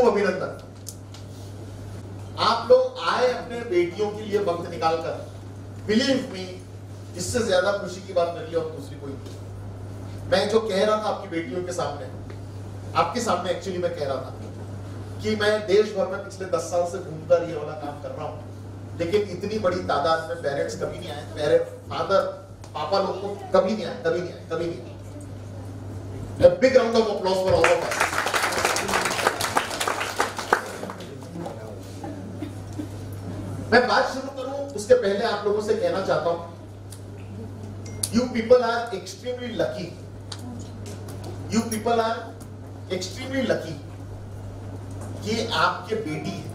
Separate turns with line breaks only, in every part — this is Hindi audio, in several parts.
खूब अभिनंदन। आप लोग आए अपने बेटियों के लिए वक्त निकालकर। बिलीव मी इससे ज़्यादा खुशी की बात मेरे और दूसरी कोई नहीं मैं जो कह रहा था आपकी बेटियों के सामने, आपके सामने एक्चुअली मैं कह रहा था कि मैं देश भर में पिछले दस साल से घूमकर ये वाला काम कर रहा हूँ। लेकिन इतनी बड़ी तादाद में पेरेंट्स कभी नहीं आए पेरेंट फादर पापा लोग को कभी नहीं आए, कभी नहीं आए, कभी नहीं आए। A big round of applause for all of मैं बात शुरू करूँ, उसके पहले आप लोगों से कहना चाहता हूँ। You people are extremely lucky you people are extremely lucky ये आपके बेटी है।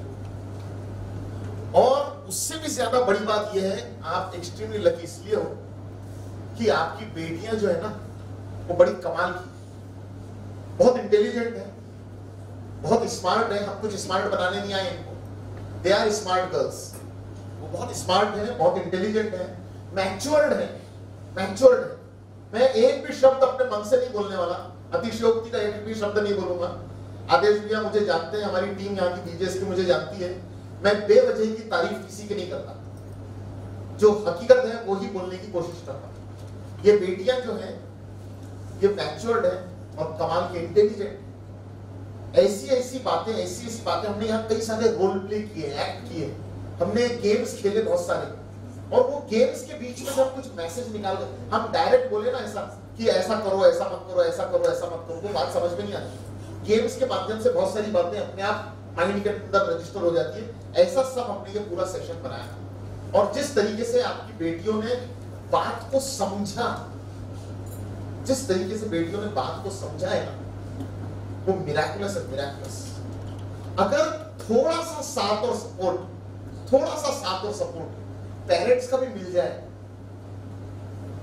और उससे भी ज़्यादा बड़ी बात यह है, आप एक्सट्रीमली लकी इसलिए हो कि आपकी बेटियाँ जो है ना, वो बड़ी कमाल की बहुत इंटेलिजेंट है, बहुत स्मार्ट है। हम कुछ स्मार्ट बनाने नहीं आए इनको। दे आर स्मार्ट गर्ल्स वो बहुत स्मार्ट है, बहुत इंटेलिजेंट है मैच्योर्ड है मैच्योर्ड है। मैं एक भी शब्द अपने मन से नहीं बोलने वाला, अतिशयोक्ति का एक भी शब्द नहीं बोलूँगा। आदेश भैया मुझे जानते हैं, हमारी टीम यहाँ की बीजेस की मुझे जानती है। मैं बेवजह की तारीफ़ किसी की नहीं करता। जो हकीकत है, वो ही बोलने की कोशिश करता ये बेटियाँ जो हैं, ये मैच्योर्ड है और कमाल के इंटेलिजेंट ऐसी ऐसी बातें ऐसी ऐसी बातें हमने यहाँ कई सारे रोल प्ले किए एक्ट किए। हमने गेम्स खेले बहुत सारे। और वो गेम्स के बीच में जब कुछ मैसेज निकाल हम डायरेक्ट बोले ना ऐसा कि ऐसा करो, ऐसा मत करो, ऐसा करो, ऐसा मत करो। वो बात समझ में नहीं आती। गेम्स के माध्यम से बहुत सारी बातें अपने आप माइंड के अंदर रजिस्टर हो जाती है। ऐसा सब हमने ये पूरा सेशन बनाया। और जिस तरीके से आपकी बेटियों ने बात को समझा, जिस तरीके से बेटियों ने बात को समझा है वो मिराकुलस है मिराकुलस अगर थोड़ा सा साथ और सपोर्ट थोड़ा सा साथ और सपोर्ट पेरेंट्स का भी मिल जाए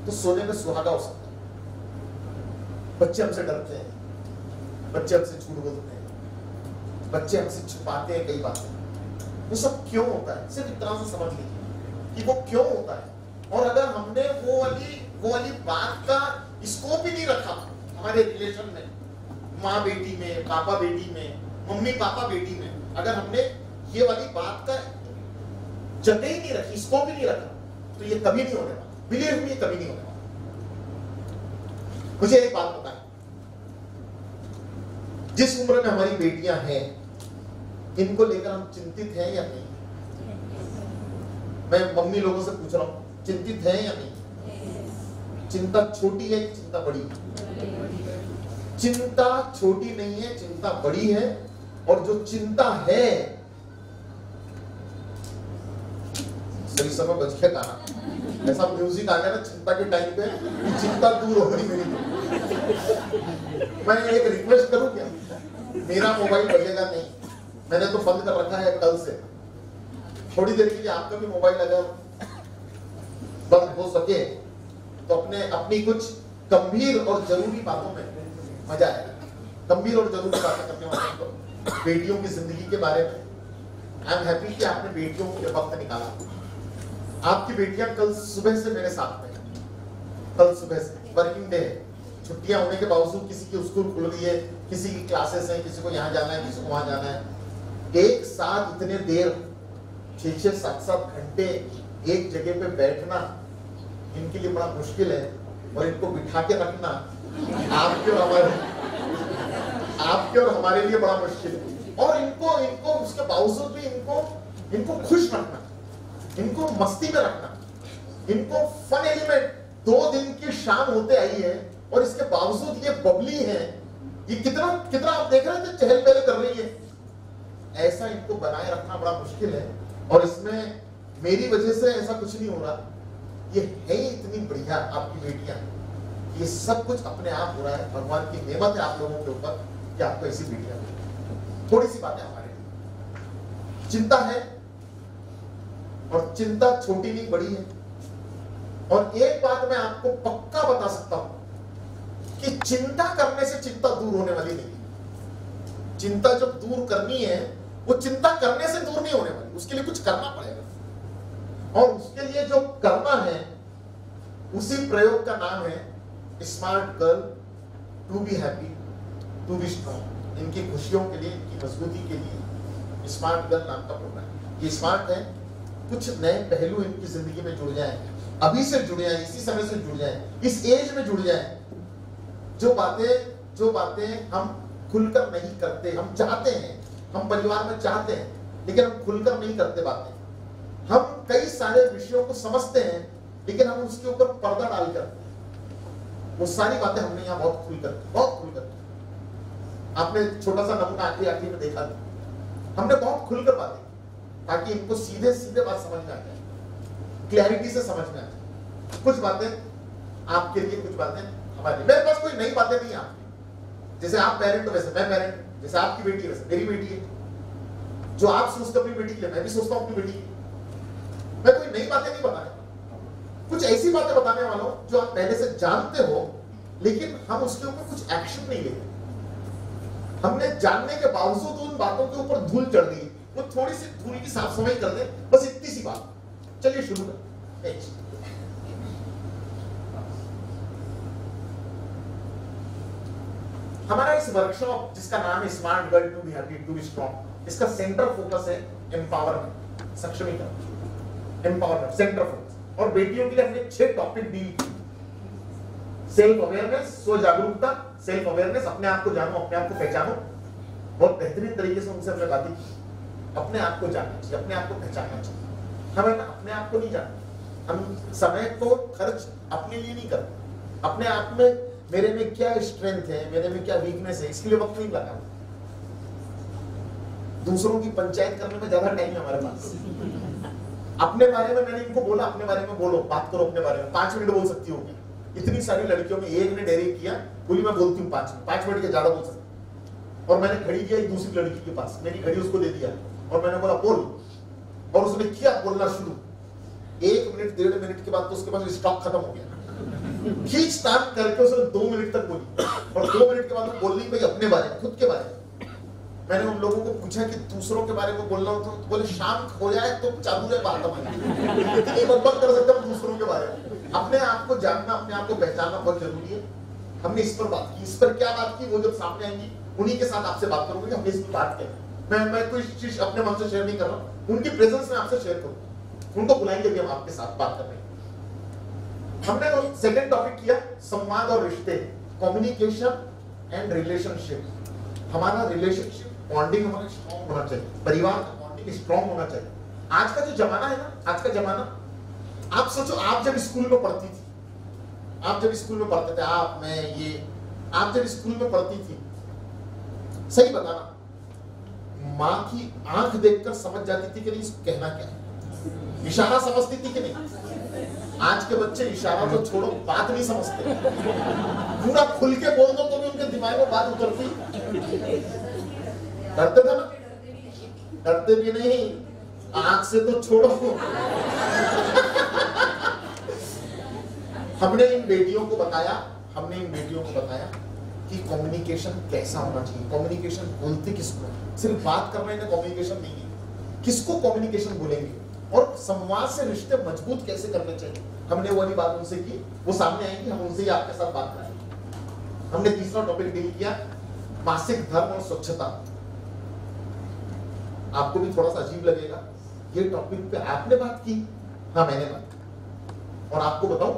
तो सोने में सुहागा हो सकता है। बच्चे हमसे डरते हैं। बच्चे हमसे झूठ बोलते हैं। बच्चे हमसे छुपाते हैं कई बातें। वो सब क्यों होता है? सिर्फ़ इतना से समझ लीजिए कि वो क्यों होता है। और अगर हमने वो वाली वो वाली बात का स्कोप ही नहीं रखा, हमारे रिलेशन में, माँ बेटी में, पापा बेटी में, मम्मी पापा बेटी में, अगर हमने ये वाली बात का जगह ही नहीं रखी स्कोप ही नहीं रखा तो ये कभी नहीं होने बिलीव मी कभी नहीं होने मुझे एक बात बताएँ। जिस उम्र में हमारी बेटियाँ हैं, इनको लेकर हम चिंतित हैं या नहीं? मैं मम्मी लोगों से पूछ रहा हूँ, चिंतित है या नहीं? चिंता छोटी है चिंता बड़ी है? चिंता छोटी नहीं है, चिंता बड़ी है, और जो चिंता है सही समय बच गया गाना ऐसा म्यूज़िक आ गया ना चिंता के टाइम पे चिंता दूर हो गई मेरी मैं एक रिक्वेस्ट करूँ क्या? मेरा मोबाइल बजेगा नहीं। मैंने तो बंद कर रखा है कल से। थोड़ी देर के लिए आपका भी मोबाइल अगर बंद हो सके तो अपने, अपनी कुछ गंभीर और ज़रूरी बातों में मज़ा आएगा। गंभीर और ज़रूरी बातें करने वाले को बेटियों की ज़िंदगी के बारे में। आई एम हैप्पी कि आपने बेटियों के वक्त निकाला। आपकी बेटियाँ कल सुबह से मेरे साथ में कल सुबह से वर्किंग डे है। छुट्टियाँ होने के बावजूद किसी की स्कूल खुल गई है, किसी की क्लासेस हैं, किसी को यहाँ जाना है, किसी को वहाँ जाना है। एक साथ इतने देर, छह छह, सात सात घंटे एक जगह पे बैठना इनके लिए बड़ा मुश्किल है और इनको बिठा के रखना आपके और हमारे, आपके और हमारे लिए बड़ा मुश्किल है। और इनको इनको, उसके बावजूद भी इनको इनको खुश रखना। इनको मस्ती में रखना। इनको फन एलिमेंट दो दिन की शाम होते आई है और इसके बावजूद ये बबली है। ये कितना कितना आप देख रहे थे चहल पहल कर रही है। ऐसा इनको बनाए रखना बड़ा मुश्किल है और इसमें मेरी वजह से ऐसा कुछ नहीं हो रहा। ये है ही इतनी बढ़िया आपकी बेटियाँ। ये सब कुछ अपने आप हो रहा है। भगवान की नेमत है आप लोगों के ऊपर कि आपको ऐसी बेटियाँ थोड़ी सी बातें हमारे चिंता है और चिंता छोटी नहीं, बड़ी है। और एक बात मैं आपको पक्का बता सकता हूँ कि चिंता करने से चिंता दूर होने वाली नहीं चिंता जब दूर करनी है, वो चिंता करने से दूर नहीं होने वाली। उसके लिए कुछ करना पड़ेगा। और उसके लिए जो करना है, उसी प्रयोग का नाम है smart girl to be happy to be strong इनकी खुशियों के लिए, इनकी मजबूती के लिए स्मार्ट गर्ल नाम का प्रोग्राम ये स्मार्ट है कुछ नए पहलू इनकी ज़िंदगी में जुड़ जाए, अभी से जुड़ जाए, इसी समय से जुड़ जाए, इस एज में जुड़ जाए। जो बातें जो बातें हम खुलकर नहीं करते, हम चाहते हैं, हम परिवार में चाहते हैं, लेकिन हम खुलकर नहीं करते बातें। हम कई सारे विषयों को समझते हैं, लेकिन हम उसके ऊपर पर्दा डालकर, वो सारी बातें हमने यहाँ बहुत खुलकर बहुत खुलकर आपने छोटा सा नमूना आखिरी आखिरी में देखा था। हमने बहुत खुलकर बातें ताकि इनको सीधे सीधे बात समझ में आ जाए। क्लैरिटी से समझ में आ जाए। कुछ बातें आपके लिए, कुछ बातें हमारे मेरे पास कोई नई बातें नहीं आपकी जैसे आप पेरेंट हो, वैसे मैं पेरेंट जैसे आपकी बेटी वैसे मेरी बेटी है। जो आप सोचते अपनी बेटी के लिए, मैं भी सोचता हूँ अपनी बेटी की मैं कोई नई बातें नहीं बता रहा। कुछ ऐसी बातें बताने वाला हूँ जो आप पहले से जानते हो, लेकिन हम उसके ऊपर कुछ एक्शन नहीं लेते। हमने जानने के बावजूद उन बातों के ऊपर धूल चढ़ गई वो थोड़ी सी धूल की साफ़ सफ़ाई कर दे, बस इतनी सी बात। चलिए शुरू कर। हमारा इस वर्कशॉप जिसका नाम है smart girl to be happy to be strong इसका सेंटर फोकस है एम्पावरमेंट सक्षमीकरण। एम्पावरमेंट सेंटर फोकस और बेटियों के लिए हमने छह टॉपिक डील सेल्फ अवेयरनेस स्व जागरूकता सेल्फ अवेयरनेस अपने आप को जानो, अपने आप को पहचानो। बहुत बेहतरीन तरीके से उनसे हमने बातें की। अपने आप को जानना चाहिए, अपने आप को पहचानना चाहिए। हमें अपने आप को नहीं जानना। हम समय को खर्च अपने लिए नहीं करते। अपने आप में मेरे में क्या स्ट्रेंथ है, मेरे में क्या वीकनेस है, इसके लिए वक्त नहीं लगा दूसरों की पंचायत करने में ज़्यादा टाइम है हमारे पास। अपने बारे में मैंने इनको बोला, अपने बारे में बोलो, बात करो अपने बारे में। पाँच मिनट बोल सकती होगी इतनी सारी लड़कियों में एक ने डेयरिंग किया, बोली मैं बोलती हूँ पाँच मिनट पाँच मिनट के ज़्यादा बोल सकती और मैंने खड़ी किया एक दूसरी लड़की के पास। मेरी घड़ी उसको दे दिया। और मैंने बोला, बोल। और उसने किया बोलना शुरू। एक मिनट, डेढ़ मिनट के बाद तो उसके पास स्टॉक खत्म हो गया। खींच ताक करके उसने दो मिनट तक बोली। और दो मिनट के बाद वो बोल रही भाई अपने बारे में, खुद के बारे में। मैंने उन लोगों को पूछा कि दूसरों के बारे में बोलना हो तो बोले, शाम हो जाए तो चालू है बात हमारी। इतनी बकबक कर सकते हम दूसरों के बारे में। अपने आप को जानना, अपने आप को पहचानना बहुत ज़रूरी है। हमने इस पर बात की, इस पर क्या बात की, वो जब सामने आएँगी, उन्हीं के साथ आपसे बात करूँगी हमने इस पर बात की मैं मैं कोई चीज़ अपने मन से शेयर नहीं कर रहा उनकी प्रेजेंस में आपसे शेयर करूँ। उनको बुलाएँगे भी हम आपके साथ बात कर रहे हैं हमने तो सेकेंड टॉपिक किया, संवाद और रिश्ते। कम्युनिकेशन एंड रिलेशनशिप हमारा रिलेशनशिप बॉन्डिंग हमारा स्ट्रॉन्ग होना चाहिए। परिवार का बॉन्डिंग स्ट्रॉन्ग होना चाहिए। आज का जो जमाना है ना, आज का जमाना, आप सोचो, आप जब स्कूल में पढ़ती थी, आप जब स्कूल में पढ़ते थे, आप, मैं, ये, आप जब स्कूल में पढ़ती थी, सही बताना। माँ की आँख देखकर समझ जाती थी कि नहीं कहना क्या है? इशारा समझती थी कि नहीं? आज के बच्चे इशारा तो छोड़ो, बात नहीं समझते। पूरा खुल के बोल दो तो भी उनके दिमाग में बात उतरती। डरते थे ना? डरते भी नहीं, आँख से तो छोड़ो। हमने इन बेटियों को बताया, हमने इन बेटियों को बताया कि कम्युनिकेशन कैसा होना चाहिए? कम्युनिकेशन बोलते किसको सिर्फ़ बात करने में कम्युनिकेशन नहीं है। किसको कम्युनिकेशन बोलेंगे? और संवाद से रिश्ते मज़बूत कैसे करने चाहिए? हमने वो वाली बात उनसे की, वो सामने आएँगे, हम उनसे ही आपके साथ बात करेंगे। हमने तीसरा टॉपिक डील किया, मासिक धर्म और स्वच्छता। आपको भी थोड़ा सा अजीब लगेगा, ये टॉपिक पे आपने बात की? हाँ मैंने बात और आपको बताओ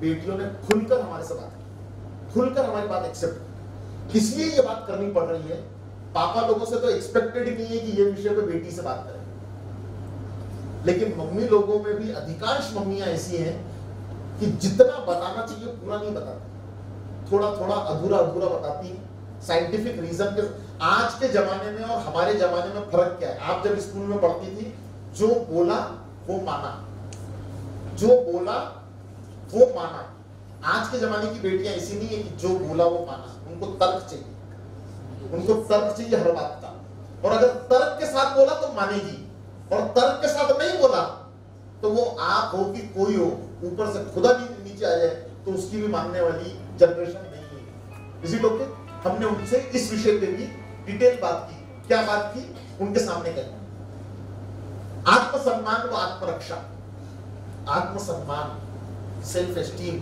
बेटियों ने खुलकर हमारे से बात की। खुलकर हमारी बात एक्सेप्ट इसलिए ये बात करनी पड़ रही है? पापा लोगों से तो एक्सपेक्टेड ही नहीं है कि ये विषय पे बेटी से बात करें। लेकिन मम्मी लोगों में भी अधिकांश मम्मियाँ ऐसी हैं कि जितना बताना चाहिए, पूरा नहीं बताती। थोड़ा थोड़ा अधूरा अधूरा बताती साइंटिफिक रीजन के आज के जमाने में और हमारे जमाने में फ़र्क क्या है? आप जब स्कूल में पढ़ती थी, जो बोला, वो माना। जो बोला, वो माना। आज के जमाने की बेटियाँ ऐसी नहीं है कि जो बोला वो माना। उनको तर्क चाहिए। उनको तर्क चाहिए हर बात का। और अगर तर्क के साथ बोला तो मानेगी। और तर्क के साथ नहीं बोला तो वो आप हो कि कोई हो, ऊपर से खुदा भी नीचे आ जाए तो उसकी भी मानने वाली जनरेशन नहीं है इसी लोग हमने उनसे इस विषय पे भी डिटेल बात की। क्या बात की? उनके सामने कही आत्मसम्मान व आत्मरक्षा। आत्मसम्मान सेल्फ एस्टीम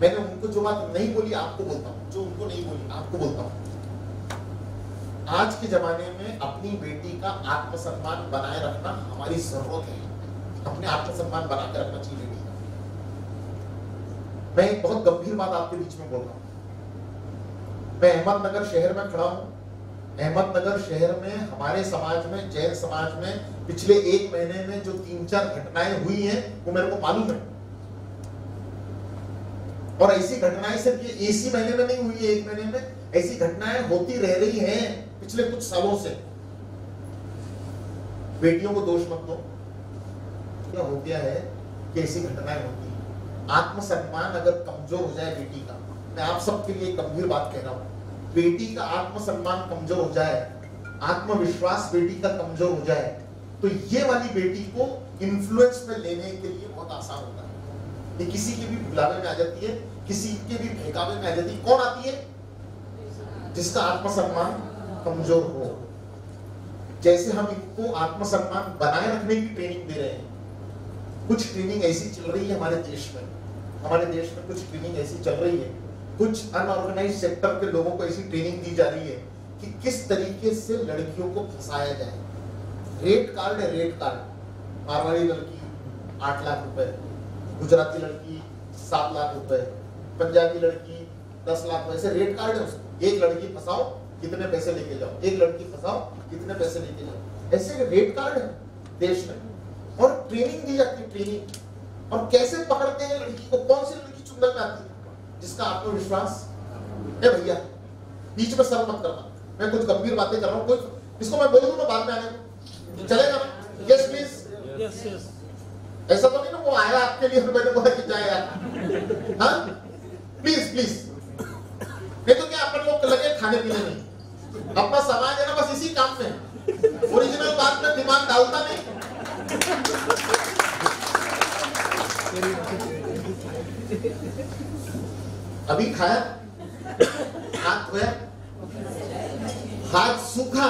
मैंने उनको जो बात नहीं बोली, आपको बोलता हूँ। जो उनको नहीं बोली, आपको बोलता हूँ। आज के जमाने में अपनी बेटी का आत्मसम्मान बनाए रखना हमारी ज़रूरत है। अपने आत्मसम्मान बना के रखना चाहिए बेटी मैं एक बहुत गंभीर बात आपके बीच में बोल रहा हूँ। मैं अहमदनगर शहर में खड़ा हूँ। अहमदनगर शहर में, हमारे समाज में, जैन समाज में पिछले एक महीने में जो तीन चार घटनाएँ हुई हैं, वो मेरे को मालूम है। और ऐसी घटनाएँ सिर्फ़ ये इसी महीने में नहीं हुई है एक महीने में। ऐसी घटनाएँ होती रह रही हैं पिछले कुछ सालों से। बेटियों को दोष मत दो। क्या हो गया है कि ऐसी घटनाएँ होती हैं? आत्मसम्मान अगर कमज़ोर हो जाए बेटी का, मैं आप सबके लिए गंभीर बात कह रहा हूँ। बेटी का आत्मसम्मान कमज़ोर हो जाए, आत्मविश्वास बेटी का कमज़ोर हो जाए तो ये वाली बेटी को इन्फ्लुएंस में लेने के लिए बहुत आसान होता है। ये किसी के भी बुलावे में आ जाती है किसी के भी बहकावे में जाती कौन आती है? जिसका आत्मसम्मान कमज़ोर हो। जैसे हम इनको आत्मसम्मान बनाए रखने की ट्रेनिंग दे रहे हैं। कुछ ट्रेनिंग ऐसी चल रही है हमारे देश में। हमारे देश में कुछ ट्रेनिंग ऐसी चल रही है। कुछ अनऑर्गेनाइज सेक्टर के लोगों को ऐसी ट्रेनिंग दी जा रही है कि किस तरीके से लड़कियों को फंसाया जाए। रेट कार्ड है रेट कार्ड मारवाड़ी लड़की आठ लाख रुपए, गुजराती लड़की सात लाख रुपए। पंजाबी लड़की दस लाख ऐसे रेट कार्ड है उसको। एक लड़की फंसाओ कितने पैसे लेके जाओ। एक लड़की फंसाओ कितने पैसे लेके जाओ। ऐसे रेट कार्ड है देश में। और ट्रेनिंग दी जाती है ट्रेनिंग और कैसे पकड़ते हैं लड़की को? कौन सी लड़की चुंगल में आती है? जिसका आत्मविश्वास है भैया बीच में सर मत करना। मैं कुछ गंभीर बातें कर रहा हूँ कोई इसको मैं बोल दूँ ना बाद में आने चलेगा ना? यस प्लीज़ ऐसा तो नहीं ना वो आया आपके लिए मैंने बोला कि जाए यार। हाँ? प्लीज़ प्लीज़ नहीं तो क्या अपन लोग लगे खाने पीने में? अपना समाज है ना, बस इसी काम में। ओरिजिनल बात में दिमाग डालता नहीं। अभी खाया? हाथ धोया? हाथ सूखा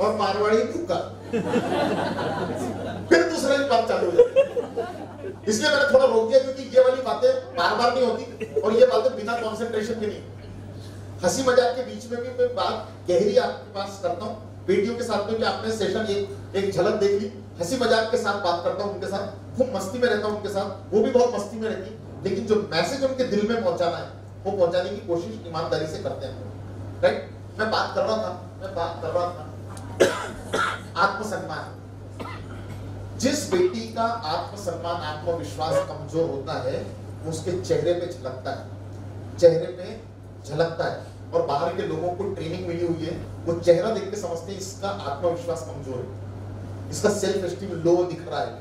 और मारवाड़ी भूखा। फिर दूसरे की बात चालू हो है। इसलिए मैंने थोड़ा रोक दिया, क्योंकि ये वाली बातें बार बार नहीं होती, और ये बातें बिना कंसंट्रेशन के नहीं हँसी मज़ाक के बीच में भी मैं बात गहरी आपके पास करता हूँ बेटियों के साथ में भी आपने सेशन एक एक झलक देख ली, हँसी मज़ाक के साथ बात करता हूँ उनके साथ, खूब मस्ती में रहता हूँ उनके साथ, वो भी बहुत मस्ती में रहती लेकिन जो मैसेज उनके दिल में पहुंचाना है, वो पहुँचाने की कोशिश ईमानदारी से करते हैं राइट मैं बात कर रहा था, मैं बात कर रहा था। आत्मसम्मान जिस बेटी का आत्मसम्मान, आत्मविश्वास कमज़ोर होता है, उसके चेहरे पे झलकता है। चेहरे पे झलकता है। और बाहर के लोगों को ट्रेनिंग मिली हुई है, वो चेहरा देख के समझते हैं इसका आत्मविश्वास कमज़ोर है। इसका सेल्फ एस्टीम लो दिख रहा है।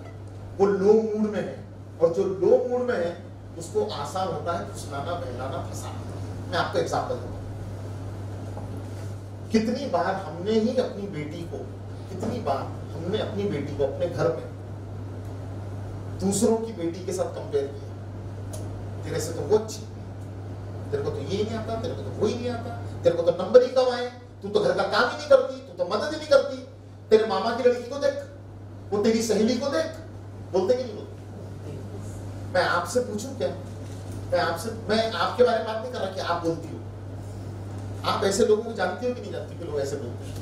वो लो मूड में है। और जो लो मूड में है, उसको आसान होता है फुसलाना, बहलाना, फंसाना। मैं आपको एग्ज़ाम्पल दूँगा। कितनी बार हमने ही अपनी बेटी को, कितनी बार हमने अपनी बेटी को अपने घर में दूसरों की बेटी के साथ कंपेयर किया। तेरे से तो वो अच्छी तेरे को तो ये नहीं आता तेरे को तो वो ही नहीं आता। तेरे को तो नंबर ही कम आए। तू तो घर का काम ही नहीं करती तू तो मदद ही नहीं करती। तेरे मामा की लड़की को देख। वो तेरी सहेली को देख। बोलते कि नहीं बोलते? मैं आपसे पूछूँ क्या? मैं आपसे मैं आपके बारे में बात नहीं कर रहा कि आप बोलती हो। आप ऐसे लोगों को जानती हो कि नहीं जानती कि लोग ऐसे बोलते हैं।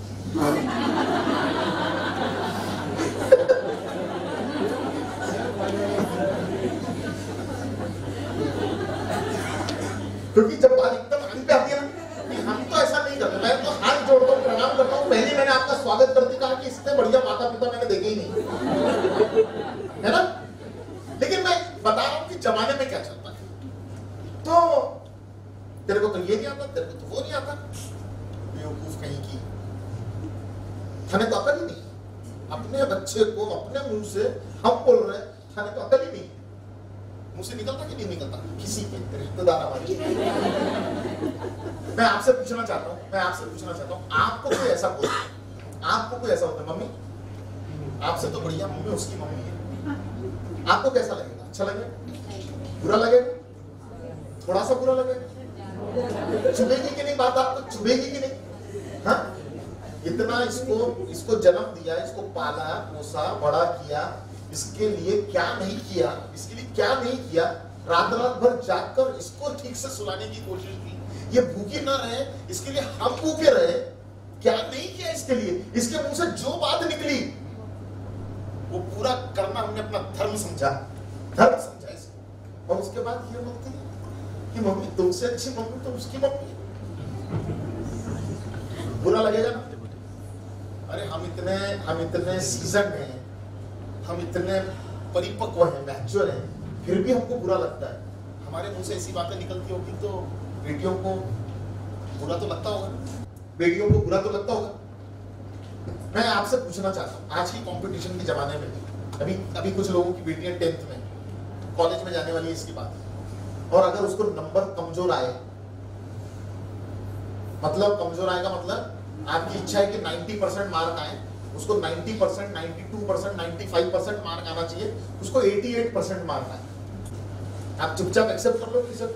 क्योंकि जब बात एकदम आगे पे आती है ना, हम तो ऐसा नहीं करते। मैं तो हाथ जोड़ता हूँ, प्रणाम करता हूँ। पहले मैंने आपका स्वागत करते कहा कि इससे बढ़िया माता पिता मैंने देखे ही नहीं। है ना? लेकिन मैं बता रहा हूँ कि जमाने में क्या चलता है। तो तेरे को तो ये नहीं आता, तेरे को तो वो नहीं आता। बेवकूफ़ कहीं की। थाने तो अकल ही नहीं। अपने बच्चे को, अपने मुँह से हम बोल रहे हैं, थाने तो अकल ही नहीं मुँह से निकलता कि नहीं निकलता, किसी के रिश्तेदार हमारे। मैं आपसे पूछना चाहता हूँ, मैं आपसे पूछना चाहता हूँ, आपको कोई ऐसा बोलता आपको कोई ऐसा होता है, मम्मी? आपसे तो बढ़िया, मम्मी उसकी मम्मी है। आपको कैसा लगेगा? अच्छा लगेगा? बुरा लगेगा? थोड़ा सा बुरा लगेगा? चुभेगी कि नहीं? बात आपको चुभेगी कि नहीं? हाँ? इतना इसको इसको जन्म दिया, इसको पाला, पोसा, बड़ा किया इसके लिए क्या नहीं किया? इसके लिए क्या नहीं किया? रात रात भर जागकर इसको ठीक से सुलाने की कोशिश की। ये भूखे ना रहे, इसके लिए हम भूखे रहे। क्या नहीं किया इसके लिए? इसके मुँह से जो बात निकली, वो पूरा करना हमने अपना धर्म समझा। धर्म समझा इसको। और उसके बाद ये बोलती है कि मम्मी, तुमसे अच्छी मम्मी तो उसकी मम्मी बुरा लगेगा ना? अरे, हम इतने हम इतने सीज़न हैं। हम इतने परिपक्व हैं मैच्योर हैं, फिर भी हमको बुरा लगता है। हमारे मुँह से ऐसी बातें निकलती होगी तो बेटियों को बुरा तो लगता होगा। बेटियों को बुरा तो लगता होगा। मैं आपसे पूछना चाहता हूँ, आज की कंपटीशन के जमाने में अभी अभी कुछ लोगों की बेटियाँ टेंथ में कॉलेज में जाने वाली है इसकी बात। और अगर उसको नंबर कमज़ोर आए मतलब कमज़ोर आएगा मतलब आपकी इच्छा है कि 90 परसेंट मार्क आए उसको 90 percent ninety two percent ninety five percent mark आना चाहिए, उसको 88 परसेंट मार्क आए आप चुपचाप एक्सेप्ट कर लो सर,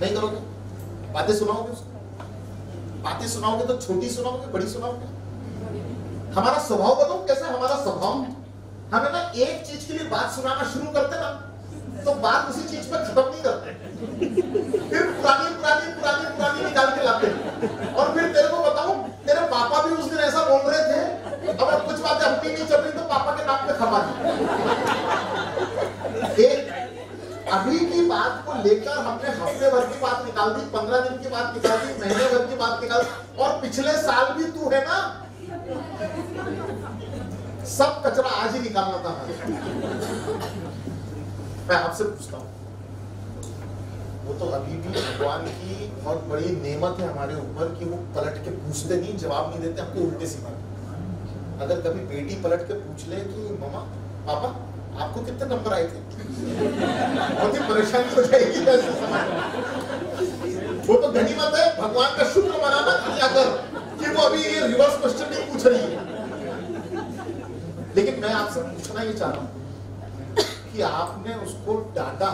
नहीं करोगे? बातें सुनाओगे उसको? बातें सुनाओगे तो छोटी सुनाओगे, बड़ी सुनाओगे? हमारा स्वभाव बताओ कैसा हमारा स्वभाव? हमें ना एक चीज़ के लिए बात सुनाना शुरू करते ना तो बात उसी चीज़ पर खत्म नहीं करते। फिर पुरानी पुरानी निकाल के लाते और फिर तेरे को बताऊँ तेरे पापा भी उस दिन ऐसा बोल रहे थे अगर कुछ बातें अपनी नहीं चल रही तो पापा के नाम पे खपा दी अभी की बात को लेकर हमने हफ़्ते भर की बात निकाल दी, पंद्रह दिन की बात निकाल दी, महीने भर की बात निकाल दी, और पिछले साल भी तू है ना? सब कचरा आज ही निकालना था। मैं आपसे पूछता हूँ। वो तो अभी भी भगवान की बहुत बड़ी नेमत है हमारे ऊपर कि वो पलट के पूछते नहीं, जवाब नहीं देते, हमको उल्टे सी अगर कभी बेटी पलट के पूछ ले कि ममा पापा, आपको कितने नंबर आए थे? बहुत ही परेशानी हो जाएगी वो तो गनीमत है, भगवान का शुक्र मनाना कर कि वो अभी ये रिवर्स क्वेश्चन नहीं पूछ रही है। लेकिन मैं आपसे पूछना ये चाह रहा हूँ कि आपने उसको डांटा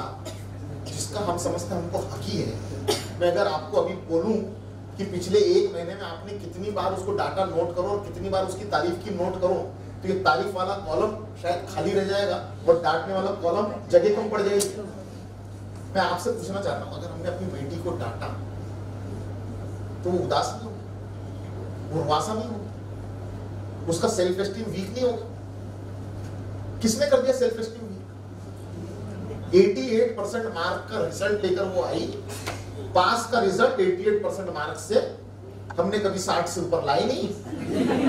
जिसका हम समझते हैं, हमको हकी है मैं अगर आपको अभी बोलूँ कि पिछले एक महीने में आपने कितनी बार उसको डाटा नोट करो और कितनी बार उसकी तारीफ़ की नोट करो तो ये तारीफ़ वाला कॉलम शायद खाली रह जाएगा और डांटने वाला कॉलम जगह कम पड़ जाएगी। मैं आपसे पूछना चाहता हूँ, अगर हमने अपनी बेटी को डांटा तो वो उदास नहीं होगा? उर्वासा नहीं होगा? उसका सेल्फ एस्टीम वीक नहीं होगा? किसने कर दिया सेल्फ एस्टीम 88 परसेंट मार्क का रिज़ल्ट लेकर वो आई। पास का रिज़ल्ट 88 परसेंट मार्क से हमने कभी 60 से ऊपर लाई नहीं।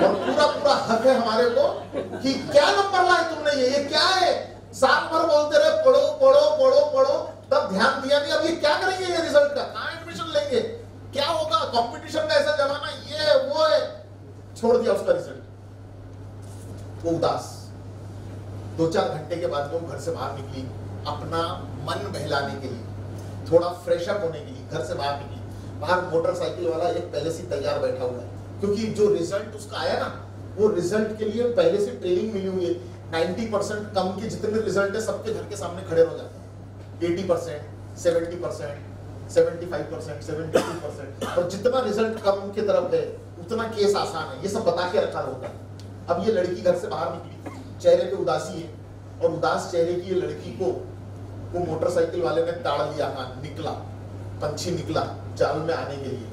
और पूरा पूरा हक है हमारे को कि क्या नंबर लाए तुमने ये? ये क्या है? सात बार बोलते रहे, पढ़ो पढ़ो पढ़ो पढ़ो। तब ध्यान दिया नहीं अब ये क्या करेंगे ये रिज़ल्ट का? कहा एडमिशन लेंगे? क्या होगा? कंपटीशन का ऐसा जमाना ये है, वो है। छोड़ दिया उसका रिज़ल्ट उदास। दो चार घंटे के बाद वो घर से बाहर निकली। अपना मन बहलाने के लिए, थोड़ा फ्रेश अप होने के लिए, घर से बाहर निकली। बाहर मोटरसाइकिल वाला एक पहले से तैयार बैठा हुआ है। क्योंकि जो रिज़ल्ट उसका आया ना, वो रिज़ल्ट के लिए पहले से ट्रेनिंग मिली हुई है। नाइन्टी परसेंट कम के जितने रिज़ल्ट है, सबके घर के सामने खड़े हो जाते हैं। Eighty percent seventy percent seventy five percent seventy two percent और जितना रिज़ल्ट कम की तरफ़ है, उतना केस आसान है। ये सब बता के रखा होता है। अब ये लड़की घर से बाहर निकली। चेहरे पे उदासी है। और उदास चेहरे की ये लड़की को, वो मोटरसाइकिल वाले ने ताड़ लिया हाँ निकला, पंछी निकला जाल में आने के लिए।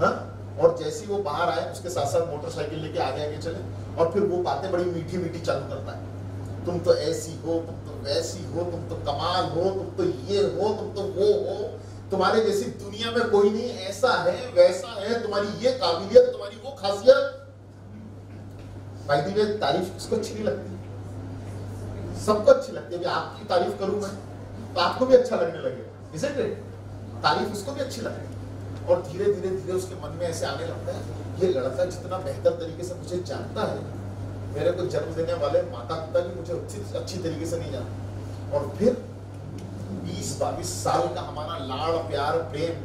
हाँ? और जैसी वो बाहर आए, उसके साथ साथ मोटरसाइकिल लेके आगे आगे चले और फिर वो बातें बड़ी मीठी मीठी चालू करता है। तुम तो ऐसी हो, तुम तो वैसी हो, तुम तो कमाल हो, तुम तो ये हो, तुम तो वो हो। तुम्हारे जैसी दुनिया में कोई नहीं, ऐसा है, वैसा है, तुम्हारी ये काबिलियत, तुम्हारी वो खासियत। भाई दी तारीफ़ उसको अच्छी नहीं लगती? सबको अच्छी लगती है आपकी तारीफ़ करूँ मैं तो आपको भी अच्छा लगने लगे। इसे तारीफ़ उसको भी अच्छी लगती और धीरे धीरे धीरे उसके मन में ऐसे आने लगता है, ये लड़का जितना बेहतर तरीके से मुझे जानता है, मेरे को जन्म देने वाले माता पिता भी मुझे अच्छी अच्छी तरीके से नहीं जानते। और फिर बीस, बाईस साल का हमारा लाड़, प्यार, प्रेम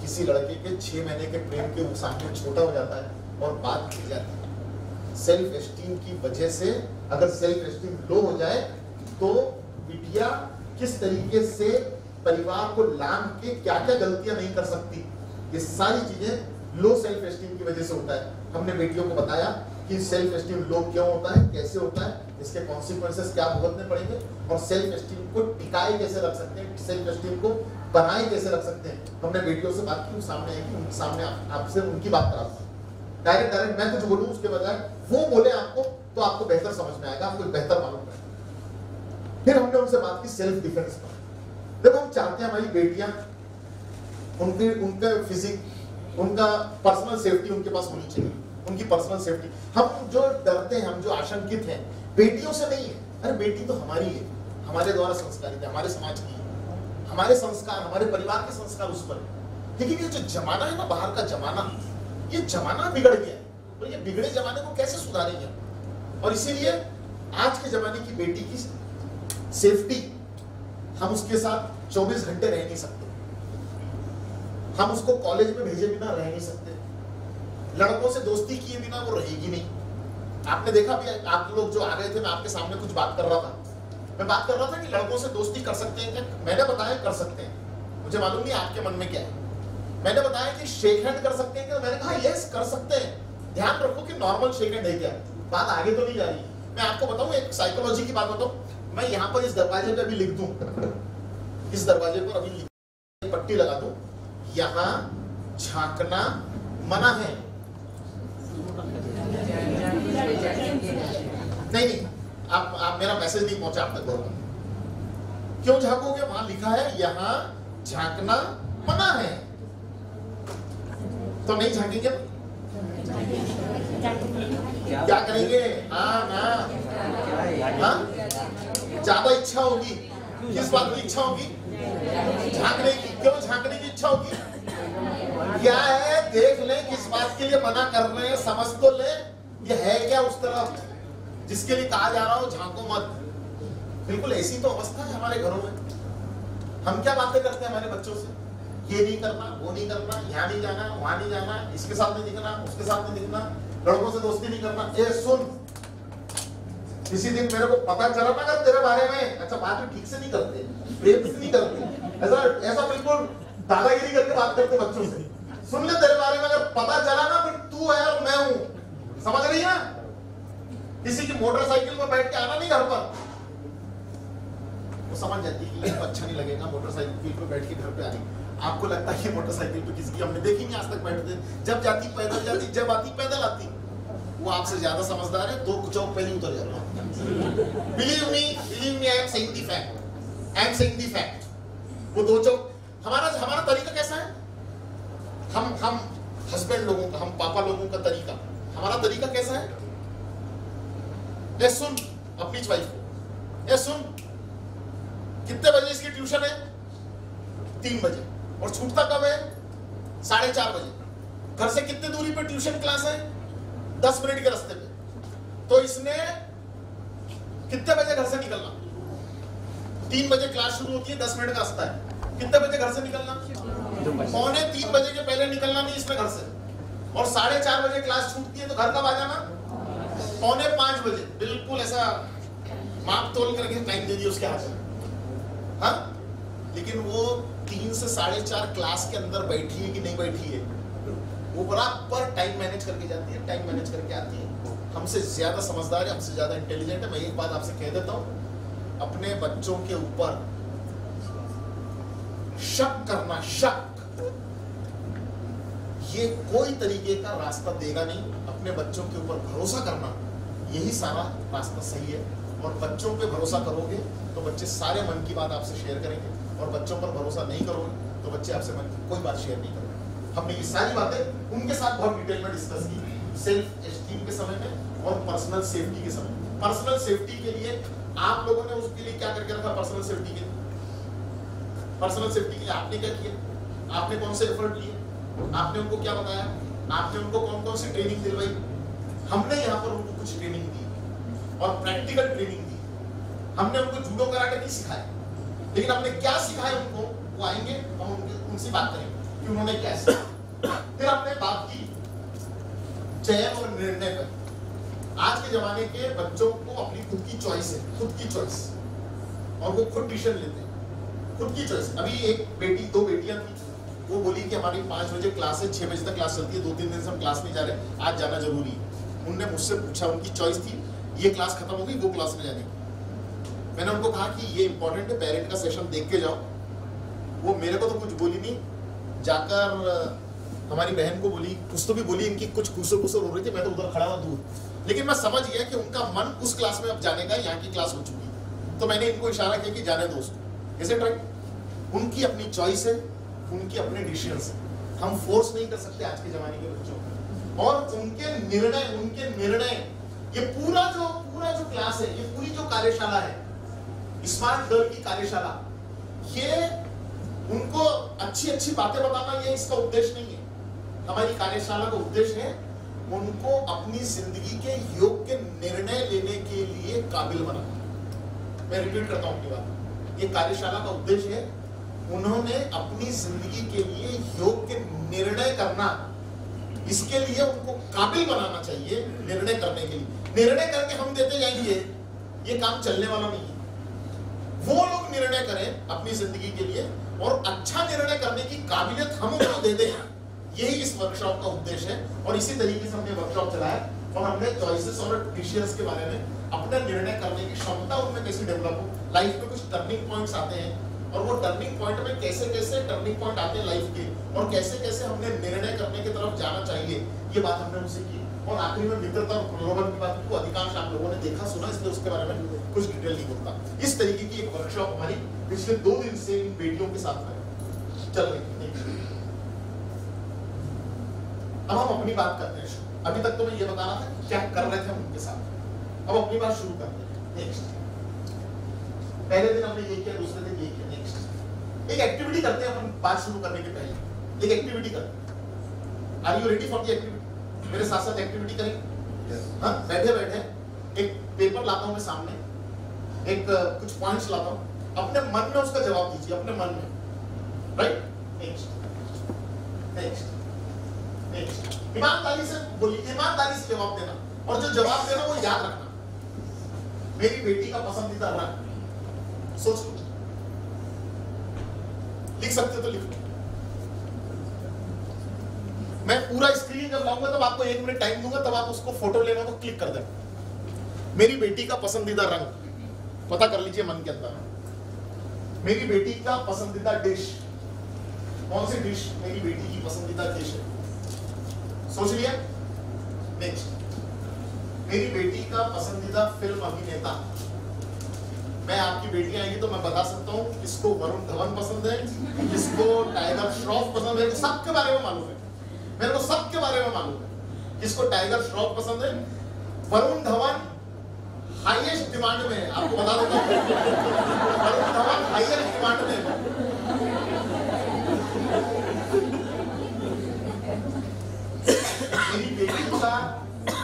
किसी लड़के के छह महीने के प्रेम के सामने छोटा हो जाता है और बात की जाती है। सेल्फ एस्टीम की वजह से अगर सेल्फ एस्टीम लो हो जाए तो बिटिया किस तरीके से परिवार को लाम के क्या क्या गलतियाँ नहीं कर सकती? ये सारी चीज़ें लो सेल्फ एस्टीम की वजह से होता है। हमने बेटियों को बताया कि सेल्फ एस्टीम लो क्यों होता है, कैसे होता है, इसके कॉन्सिक्वेंसेस क्या भुगतने पड़ेंगे और सेल्फ एस्टीम को टिकाए कैसे रख सकते हैं सेल्फ एस्टीम को बनाए कैसे रख सकते हैं। हमने बेटियों से बात की सामने है कि सामने आपसे उनकी बात करा डायरेक्ट डायरेक्ट मैं कुछ बोलूँ, उसके बजाय वो बोले आपको तो आपको बेहतर समझ में आएगा, आपको बेहतर मालूम पड़ेगा फिर हमने उनसे बात की सेल्फ डिफेंस पर। देखो, हम चाहते हैं हमारी बेटियाँ, उनके, उनका फिजिक उनका पर्सनल सेफ्टी उनके पास होनी चाहिए, उनकी पर्सनल सेफ्टी हम जो डरते हैं, हम जो आशंकित हैं, बेटियों से नहीं है। अरे, बेटी तो हमारी है, हमारे द्वारा संस्कारित है, हमारे समाज की है। हमारे संस्कार, हमारे परिवार के संस्कार उस पर है। लेकिन ये जो जमाना है ना, बाहर का जमाना, ये जमाना बिगड़ गया है। तो ये बिगड़े जमाने को कैसे सुधारेंगे और इसीलिए आज के जमाने की बेटी की सेफ्टी हम उसके साथ 24 घंटे रह नहीं सकते। हम उसको कॉलेज में भेजे बिना रह नहीं सकते। लड़कों से दोस्ती किए बिना वो रहेगी नहीं। आपने देखा भी आप लोग जो आ रहे थे, मैं आपके सामने कुछ बात कर रहा था। मैं बात कर रहा था कि लड़कों से दोस्ती कर सकते हैं क्या? मैंने बताया कर सकते हैं। मुझे मालूम नहीं आपके मन में क्या है। मैंने बताया कि शेक हैंड कर सकते हैं क्या? मैंने कहा यस कर सकते हैं। ध्यान रखो कि नॉर्मल शेक हैंड है क्या? बात आगे तो नहीं जा रही। मैं आपको बताऊँ एक साइकोलॉजी की बात बताऊँ। मैं यहाँ पर इस दरवाजे पे अभी लिख दूँ। इस दरवाजे पर अभी पट्टी लगा दूँ। यहाँ झांकना मना है। नहीं नहीं आप, आप मेरा मैसेज नहीं पहुँचा आप तक क्यों झांकोगे? वहाँ लिखा है यहाँ झांकना मना है। तो नहीं झांकेंगे क्या करेंगे? हाँ ना हाँ? ज़्यादा इच्छा होगी। किस बात की इच्छा होगी? झांकने की। क्यों झांकने की इच्छा होगी? क्या है? देख ले किस बात के लिए मना कर रहे हैं। समझ तो ले। ये है क्या उस तरफ़? जिसके लिए कहा जा रहा हो, झांको मत। बिल्कुल ऐसी तो अवस्था है हमारे घरों में। हम क्या बातें करते हैं हमारे बच्चों से? ये नहीं करना, वो नहीं करना, यहाँ नहीं जाना, वहाँ नहीं जाना, इसके साथ नहीं दिखना, उसके साथ नहीं दिखना। लड़कों से दोस्ती नहीं करना। ये सुन। किसी दिन मेरे को पता चला ना तेरे बारे में। अच्छा बात ठीक से नहीं करते। प्रेम से नहीं करते। ऐसा ऐसा बिल्कुल दादागिरी करके बात करते बच्चों से। सुन ले तेरे बारे में, अगर पता चला ना, फिर तू है और मैं हूँ। समझ रही है किसी की मोटरसाइकिल पर बैठ के आना नहीं घर पर। वो समझ जाती है कि तो अच्छा नहीं लगेगा मोटरसाइकिल पर बैठ के घर पे आनी। आपको लगता है कि मोटरसाइकिल पे किसी की हमने देखी नहीं आज तक बैठते जब जाती, पैदल जाती, जब आती, पैदल आती। वो आपसे ज़्यादा समझदार है, दो चौक पहले उतर जाता believe me believe me I am saying the fact I am saying the fact वो दो चौक, हमारा हमारा तरीका कैसा है? हम हम हस्बैंड लोगों का, हम पापा लोगों का तरीका। हमारा तरीका कैसा है? ए, सुन, अपनी वाइफ को। सुन, कितने बजे इसकी ट्यूशन है? तीन बजे। और छूटता कब है? साढ़े चार बजे। घर से कितने दूरी पे ट्यूशन क्लास है? दस मिनट के रास्ते पे। तो इसने कितने बजे घर से निकलना? तीन बजे क्लास शुरू होती है, दस मिनट का रास्ता है। कितने बजे घर से निकलना? पौने तीन बजे के पहले निकलना नहीं इसमें घर से। और साढ़े चार बजे क्लास छूटती है तो घर कब आ जाना? पौने पाँच बजे। बिल्कुल ऐसा माप तोल करके टाइम दे दिया उसके हाथ में। हाँ? लेकिन वो तीन से साढ़े चार क्लास के अंदर बैठी है कि नहीं बैठी है? वो बराबर टाइम मैनेज करके जाती है टाइम मैनेज करके आती है। हमसे ज़्यादा समझदार है, हमसे ज़्यादा इंटेलिजेंट है। मैं एक बात आपसे कह देता हूँ, अपने बच्चों के ऊपर शक करना, शक। ये कोई तरीके का रास्ता देगा नहीं। अपने बच्चों के ऊपर भरोसा करना, यही सारा रास्ता सही है। और बच्चों पे भरोसा करोगे तो बच्चे सारे मन की बात आपसे शेयर करेंगे। और बच्चों पर भरोसा नहीं करोगे तो बच्चे आपसे कोई बात शेयर नहीं करेंगे हमने ये सारी बातें उनके साथ बहुत डिटेल में डिस्कस की। सेल्फ एस्टीम के समय में और पर्सनल सेफ्टी के समय पर्सनल सेफ्टी के लिए आप लोगों ने उसके लिए क्या करके रखा पर्सनल सेफ्टी के पर्सनल सेफ्टी के लिए आपने क्या किया? आपने कौन से एफर्ट लिए? आपने उनको क्या बताया? आपने उनको कौन कौन सी ट्रेनिंग दिलवाई? हमने यहाँ पर उनको कुछ ट्रेनिंग दी और प्रैक्टिकल ट्रेनिंग दी। हमने उनको जूडो कराटे नहीं सिखाए लेकिन हमने क्या सिखाया उनको? वो आएँगे, हम उनके, उनसे बात करेंगे कि उन्होंने क्या सिखाया। फिर हमने बात की चयन और निर्णय पर। आज के जमाने के बच्चों को अपनी खुद की चॉइस है, खुद की चॉइस और वो खुद ट्यूशन लेते हैं। खुद की चॉइस अभी एक बेटी, दो बेटियाँ थी। वो बोली कि हमारी पाँच बजे क्लास है, छह बजे तक क्लास चलती है दो तीन दिन से हम क्लास नहीं जा रहे, आज जाना ज़रूरी है। उनने मुझसे पूछा, उनकी चॉइस थी, ये क्लास खत्म हो गई, वो क्लास में जाने मैंने उनको कहा कि ये इंपॉर्टेंट है पेरेंट का सेशन देख के जाओ। वो मेरे को तो कुछ बोली नहीं। जाकर हमारी बहन को बोली, कुछ तो भी बोली, इनकी कुछ कुसर कुसर हो रही थी, मैं तो उधर खड़ा हुआ दूर। लेकिन मैं समझ गया कि उनका मन उस क्लास में अब जाने का, यहाँ की क्लास हो चुकी है। तो मैंने इनको इशारा किया कि जाने दो उसको। इसे राइट उनकी अपनी चॉइस है, उनकी अपने डिसीज़न है। हम फोर्स नहीं कर सकते आज के जमाने के बच्चों को। और उनके निर्णय उनके निर्णय, ये पूरा जो पूरा जो क्लास है, ये पूरी जो कार्यशाला है स्मार्ट गर्ल की कार्यशाला। ये उनको अच्छी अच्छी बातें बताना ये इसका उद्देश्य नहीं है। हमारी कार्यशाला का उद्देश्य है उनको अपनी ज़िंदगी के योग्य निर्णय लेने के लिए काबिल बनाना। मैं रिपीट करता हूँ बात। ये कार्यशाला का उद्देश्य है उन्होंने अपनी ज़िंदगी के लिए योग्य निर्णय करना। इसके लिए उनको काबिल बनाना चाहिए निर्णय करने के लिए। निर्णय करके हम देते जाएँगे। ये काम चलने वाला नहीं वो लोग निर्णय करें अपनी ज़िंदगी के लिए और अच्छा निर्णय करने की काबिलियत हम उनको दे दें। यही इस वर्कशॉप का उद्देश्य है और इसी तरीके से हमने वर्कशॉप चलाया। और हमने चॉइसेस और डिसीजंस के बारे में अपना निर्णय करने की क्षमता उनमें कैसे डेवलप हो। लाइफ में कुछ टर्निंग पॉइंट्स आते हैं और वो टर्निंग पॉइंट में कैसे कैसे टर्निंग पॉइंट आते हैं लाइफ के और कैसे कैसे हमने निर्णय करने की तरफ़ जाना चाहिए, ये बात हमने उनसे की। और आखिरी में मित्रता और प्रलोभन की बात को अधिकांश आप लोगों ने देखा, सुना, इसलिए उसके बारे में कुछ डिटेल नहीं होता। इस तरीके की एक वर्कशॉप हमारी पिछले दो दिन से इन बेटियों के साथ है। चल रही अब हम अपनी बात करते हैं अभी तक तो मैं ये बता रहा था क्या कर रहे थे हम उनके साथ। अब अपनी बात शुरू करते हैं। पहले दिन हमने ये किया, दूसरे दिन ये किया। नेक्स्ट एक एक्टिविटी करते हैं अपन बात शुरू करने के पहले। एक एक्टिविटी करते हैं। Are you ready for the activity मेरे साथ साथ एक्टिविटी करेंगे हाँ बैठे बैठे। एक पेपर लाता हूँ मैं सामने। एक कुछ पॉइंट्स लाता हूँ। अपने मन में उसका जवाब दीजिए अपने मन में। राइट नेक्स्ट नेक्स्ट नेक्स्ट ईमानदारी से बोलिए ईमानदारी से जवाब देना। और जो जवाब देना वो याद रखना। मेरी बेटी का पसंदीदा रंग। सोच लो। लिख सकते हो तो लिखो मैं पूरा स्क्रीन जब लाऊँगा, तब आपको एक मिनट टाइम दूँगा, तब आप उसको फ़ोटो लेना तो क्लिक कर देना। मेरी बेटी का पसंदीदा रंग, पता कर लीजिए मन के अंदर। मेरी बेटी का पसंदीदा डिश कौन सी डिश मेरी बेटी की पसंदीदा डिश है? सोच लिया? नेक्स्ट मेरी बेटी का पसंदीदा फ़िल्म अभिनेता। मैं आपकी बेटी आएगी तो मैं बता सकता हूँ इसको वरुण धवन पसंद है इसको टाइगर श्रॉफ पसंद है, सबके बारे में मालूम है। मेरे को सबके बारे में मालूम है किसको टाइगर श्रॉफ पसंद है? वरुण धवन हाईएस्ट डिमांड में है। आपको बता दूँगा वरुण धवन हाईएस्ट डिमांड में है। मेरी बेटी का,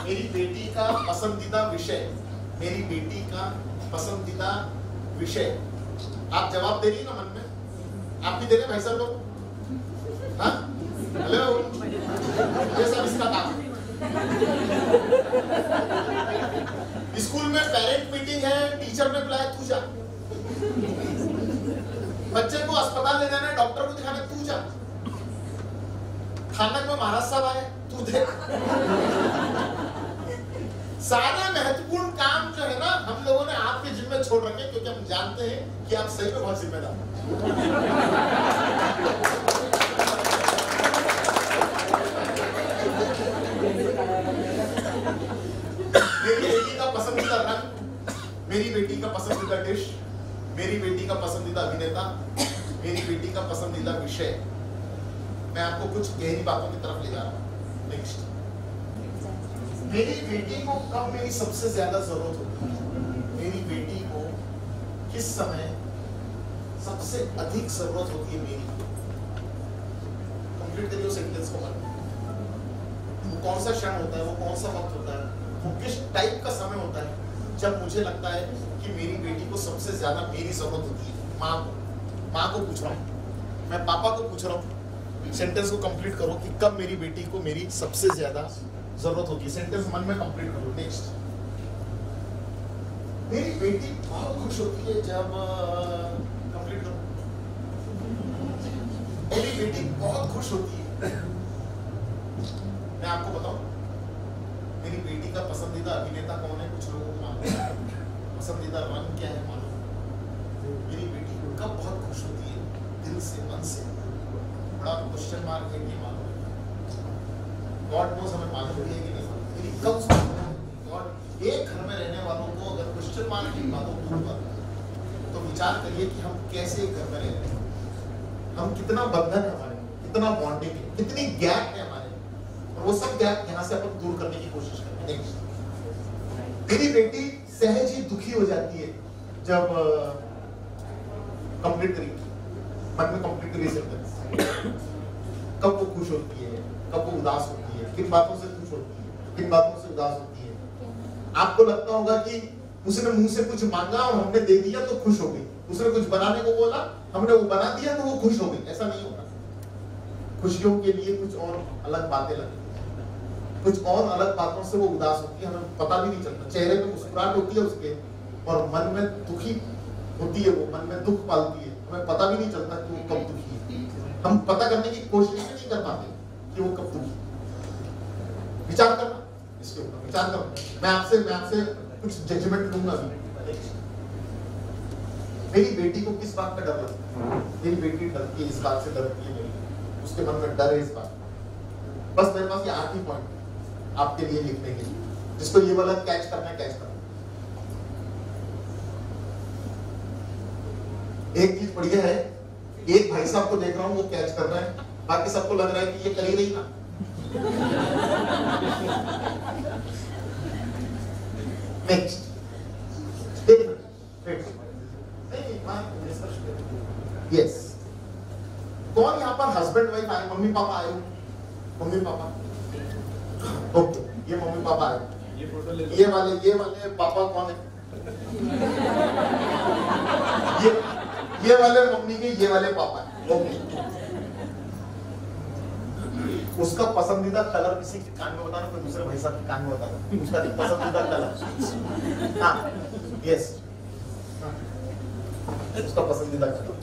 मेरी बेटी का पसंदीदा विषय, मेरी बेटी का पसंदीदा विषय। आप जवाब दे रही ना मन में? आप भी दे रहे भाई साहब लोग? हाँ? हेलो ये सब इसका काम स्कूल में पेरेंट मीटिंग है टीचर ने बुलाया, तू जा। बच्चे को अस्पताल ले जाना है डॉक्टर को दिखाना तू जा। थाना में महाराज साहब आए, तू देख। सारे महत्वपूर्ण काम जो है ना, हम लोगों ने आपके जिम्मे छोड़ रखे क्योंकि हम जानते हैं कि आप सही में बहुत जिम्मेदार मेरी बेटी का पसंदीदा रंग मेरी बेटी का पसंदीदा डिश मेरी बेटी का पसंदीदा अभिनेता, मेरी बेटी का पसंदीदा विषय। मैं आपको कुछ गहरी बातों की तरफ़ ले जा रहा हूँ। नेक्स्ट मेरी बेटी को कब मेरी सबसे ज़्यादा ज़रूरत होती है? मेरी बेटी को किस समय सबसे अधिक ज़रूरत होती है मेरी? कंप्लीट करिए सेंटेंस को मन वो कौन सा क्षण होता है? वो कौन सा वक्त होता है? वो किस टाइप का समय होता है? जब मुझे लगता है कि मेरी बेटी को सबसे ज़्यादा मेरी ज़रूरत होती है, माँ को माँ को पूछ रहा हूँ। मैं पापा को पूछ रहा हूँ सेंटेंस को कंप्लीट करो कि कब मेरी बेटी को मेरी सबसे ज़्यादा ज़रूरत होगी सेंटेंस मन में कंप्लीट करो नेक्स्ट मेरी बेटी बहुत खुश होती है जब कंप्लीट करो। मेरी बेटी बहुत खुश होती है। मैं आपको बताऊँ मेरी बेटी का पसंदीदा अभिनेता कौन है? कुछ लोगों को मालूम पसंदीदा रंग क्या है मालूम? मेरी बेटी कब बहुत खुश होती है? दिल से, मन से। बड़ा क्वेश्चन मार्क है कि मालूम गॉड नोस हमें मालूम भी है कि नहीं। मेरी कब गॉड एक घर में रहने वालों को अगर क्वेश्चन मार्क की बातों को तो विचार करिए कि हम कैसे घर में रह रहे हैं। हम कितना बंधन है हमारे कितना बॉन्डिंग कितनी गैप वो सब गैप यहाँ से अपन दूर करने की कोशिश करें नेक्स्ट मेरी बेटी सहज ही दुखी हो जाती है जब कंप्लीट करी मन में कंप्लीट करी कब वो खुश होती है, कब वो उदास होती है, किन बातों से खुश होती है, किन बातों से उदास होती है। आपको लगता होगा कि उसने मुँह से कुछ मांगा और हमने दे दिया तो खुश हो गई। उसने कुछ बनाने को बोला, हमने वो बना दिया तो वो खुश हो गई। ऐसा नहीं होगा खुशियों के लिए कुछ और अलग बातें लगती कुछ और अलग बातों से वो उदास होती है, हमें पता भी नहीं चलता। चेहरे पे मुस्कुराहट होती है उसके और मन में दुखी होती है वो, मन में दुख पालती है। हमें पता भी नहीं चलता कि वो कब दुखी है। हम पता करने की कोशिश भी नहीं कर पाते कि वो कब दुखी विचार करना इसके ऊपर, विचार करना। मैं आपसे मैं आपसे कुछ जजमेंट लूँगा अभी। मेरी बेटी को किस बात का डर लगता है? मेरी बेटी डरती है, इस बात से डरती है मेरी। उसके मन में डर है इस बात। बस मेरे पास ये ही। पॉइंट आपके लिए लिखने के लिए। जिसको ये वाला कैच करना है कैच करना. एक चीज़ बढ़िया है, एक भाई साहब को देख रहा हूँ, वो कैच कर रहे हैं। बाकी सबको लग रहा है कि ये कर ही रही ना। नेक्स्ट यस कौन यहाँ पर हस्बैंड वाइफ आए? मम्मी, पापा आए? मम्मी, पापा। ये मम्मी पापा आए
ये फ़ोटो ले
ये वाले ये वाले पापा कौन है? ये ये वाले मम्मी के ये वाले पापा है। ओके उसका पसंदीदा कलर किसी के कान में बताना कोई दूसरे भाई साहब के कान में बताना उसका पसंदीदा कलर। हाँ यस उसका पसंदीदा कलर।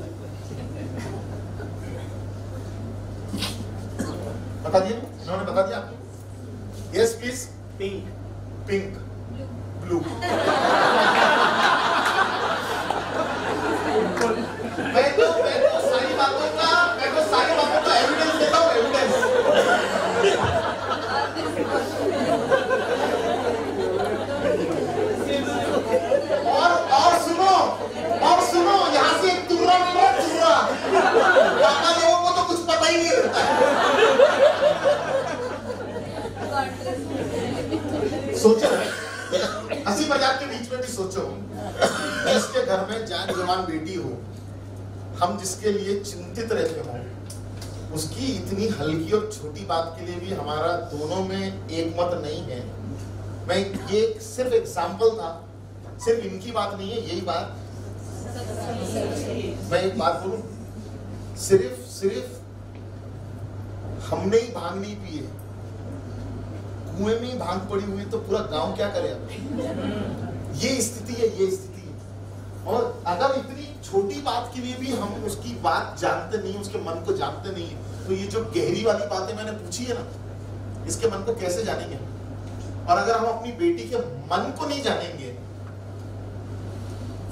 बता दिए इन्होंने बता दिया? आपको yes please
pink
pink blue मैं तो मैं तो सारी बातों का मैं तो सारी बातों का एविडेंस देता हूँ एविडेंस और और सुनो और सुनो यहाँ से एक तुर्रा मिल रहा है, तुर्रा बाबा लोगों को तो कुछ पता ही नहीं रहता है सोचो हँसी मज़ाक के बीच में भी सोचो जिसके घर में जान जवान बेटी हो हम जिसके लिए चिंतित रहते हो, उसकी इतनी हल्की और छोटी बात के लिए भी हमारा दोनों में एक मत नहीं है। मैं ये सिर्फ़ एग्ज़ाम्पल था, सिर्फ़ इनकी बात नहीं है, यही बात। मैं एक बात बोलूँ, सिर्फ़ सिर्फ़ हमने ही भाँग नहीं पी कुएँ में ही भाँग पड़ी हुई तो पूरा गाँव क्या करे ये स्थिति है, ये स्थिति और अगर इतनी छोटी बात के लिए भी हम उसकी बात जानते नहीं, उसके मन को जानते नहीं है। तो ये जो गहरी वाली बातें मैंने पूछी है ना, इसके मन को कैसे जानेंगे? और अगर हम अपनी बेटी के मन को नहीं जानेंगे,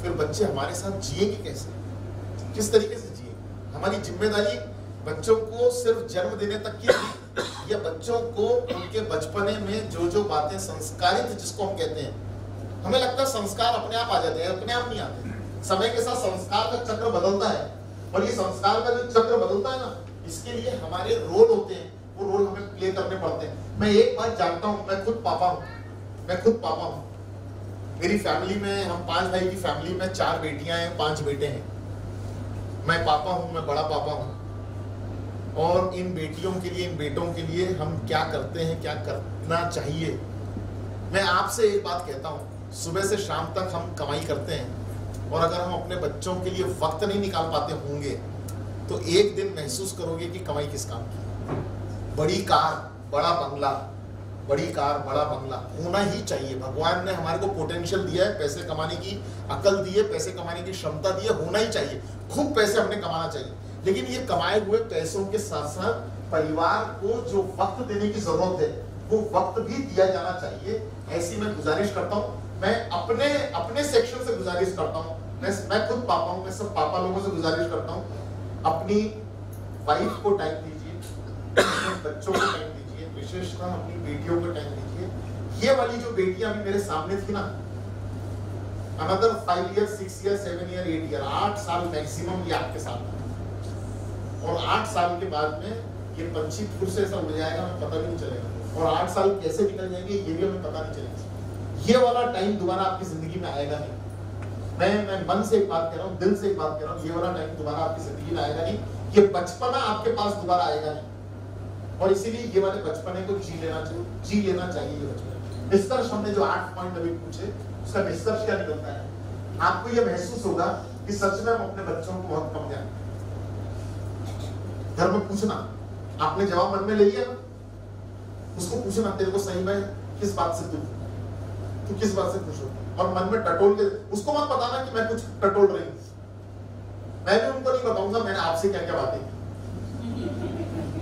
फिर बच्चे हमारे साथ जिएँगे कैसे? किस तरीके से जिए हमारी ज़िम्मेदारी बच्चों को सिर्फ़ जन्म देने तक की या बच्चों को उनके बचपने में जो जो बातें संस्कारित जिसको हम कहते हैं, हमें लगता है संस्कार अपने आप आ जाते हैं, अपने आप नहीं आते। समय के साथ संस्कार का चक्र बदलता है। और ये संस्कार का जो चक्र बदलता है ना, इसके लिए हमारे रोल होते हैं। वो रोल हमें प्ले करने पड़ते हैं। मैं एक बात जानता हूँ, मैं खुद पापा हूँ। मैं खुद पापा हूँ। मेरी फैमिली में, हम पाँच भाई की फैमिली में चार बेटियाँ हैं, पाँच बेटे हैं। मैं पापा हूँ, मैं बड़ा पापा हूँ। और इन बेटियों के लिए, इन बेटों के लिए हम क्या करते हैं, क्या करना चाहिए? मैं आपसे एक बात कहता हूँ। सुबह से शाम तक हम कमाई करते हैं। और अगर हम अपने बच्चों के लिए वक्त नहीं निकाल पाते होंगे तो एक दिन महसूस करोगे कि कमाई किस काम की बड़ी कार, बड़ा बंगला, बड़ी कार, बड़ा बंगला होना ही चाहिए। भगवान ने हमारे को पोटेंशियल दिया है, पैसे कमाने की अकल दी है, पैसे कमाने की क्षमता दी है, होना ही चाहिए। खूब पैसे हमने कमाना चाहिए। लेकिन ये कमाए हुए पैसों के साथ साथ परिवार को जो वक्त देने की ज़रूरत है, वो वक्त भी दिया जाना चाहिए। ऐसी मैं गुजारिश करता हूँ। मैं अपने अपने सेक्शन से गुजारिश करता हूँ। मैं मैं खुद पापा हूँ, मैं सब पापा लोगों से गुजारिश करता हूँ, अपनी वाइफ को टाइम दीजिए बच्चों को टाइम दीजिए विशेषकर अपनी बेटियों को टाइम दीजिए। ये वाली जो बेटियाँ अभी मेरे सामने थी ना another five year six year seven year eight year आठ साल मैक्सिमम ये आपके साथ और आठ साल के बाद में ये पंछी फिर से ऐसा उड़ जाएगा हमें पता नहीं चलेगा। और आठ साल कैसे निकल जाएँगे, ये भी हमें पता नहीं चलेगा। ये वाला टाइम दोबारा आपकी ज़िंदगी में आएगा नहीं। मैं मैं मन से एक बात कह रहा हूँ, दिल से एक बात कह रहा हूँ, ये वाला टाइम दोबारा आपकी ज़िंदगी में आएगा नहीं। ये बचपना आपके पास दोबारा आएगा नहीं। और इसीलिए ये वाले बचपने को जी लेना चाहिए, जी लेना चाहिए ये बचपन निष्कर्ष हमने जो आठ पॉइंट अभी पूछे, उसका निष्कर्ष क्या निकलता है? आपको यह महसूस होगा कि सच में हम अपने बच्चों को बहुत कम जानते घर में पूछना, आपने जवाब मन में ले लिया? उसको पूछना, तेरे को सही में किस बात से तू तू किस बात से खुश हो? और मन में टटोल के उसको मत बताना कि मैं कुछ टटोल रही हूँ। मैं भी उनको नहीं बताऊँगा, मैंने आपसे क्या क्या बातें की?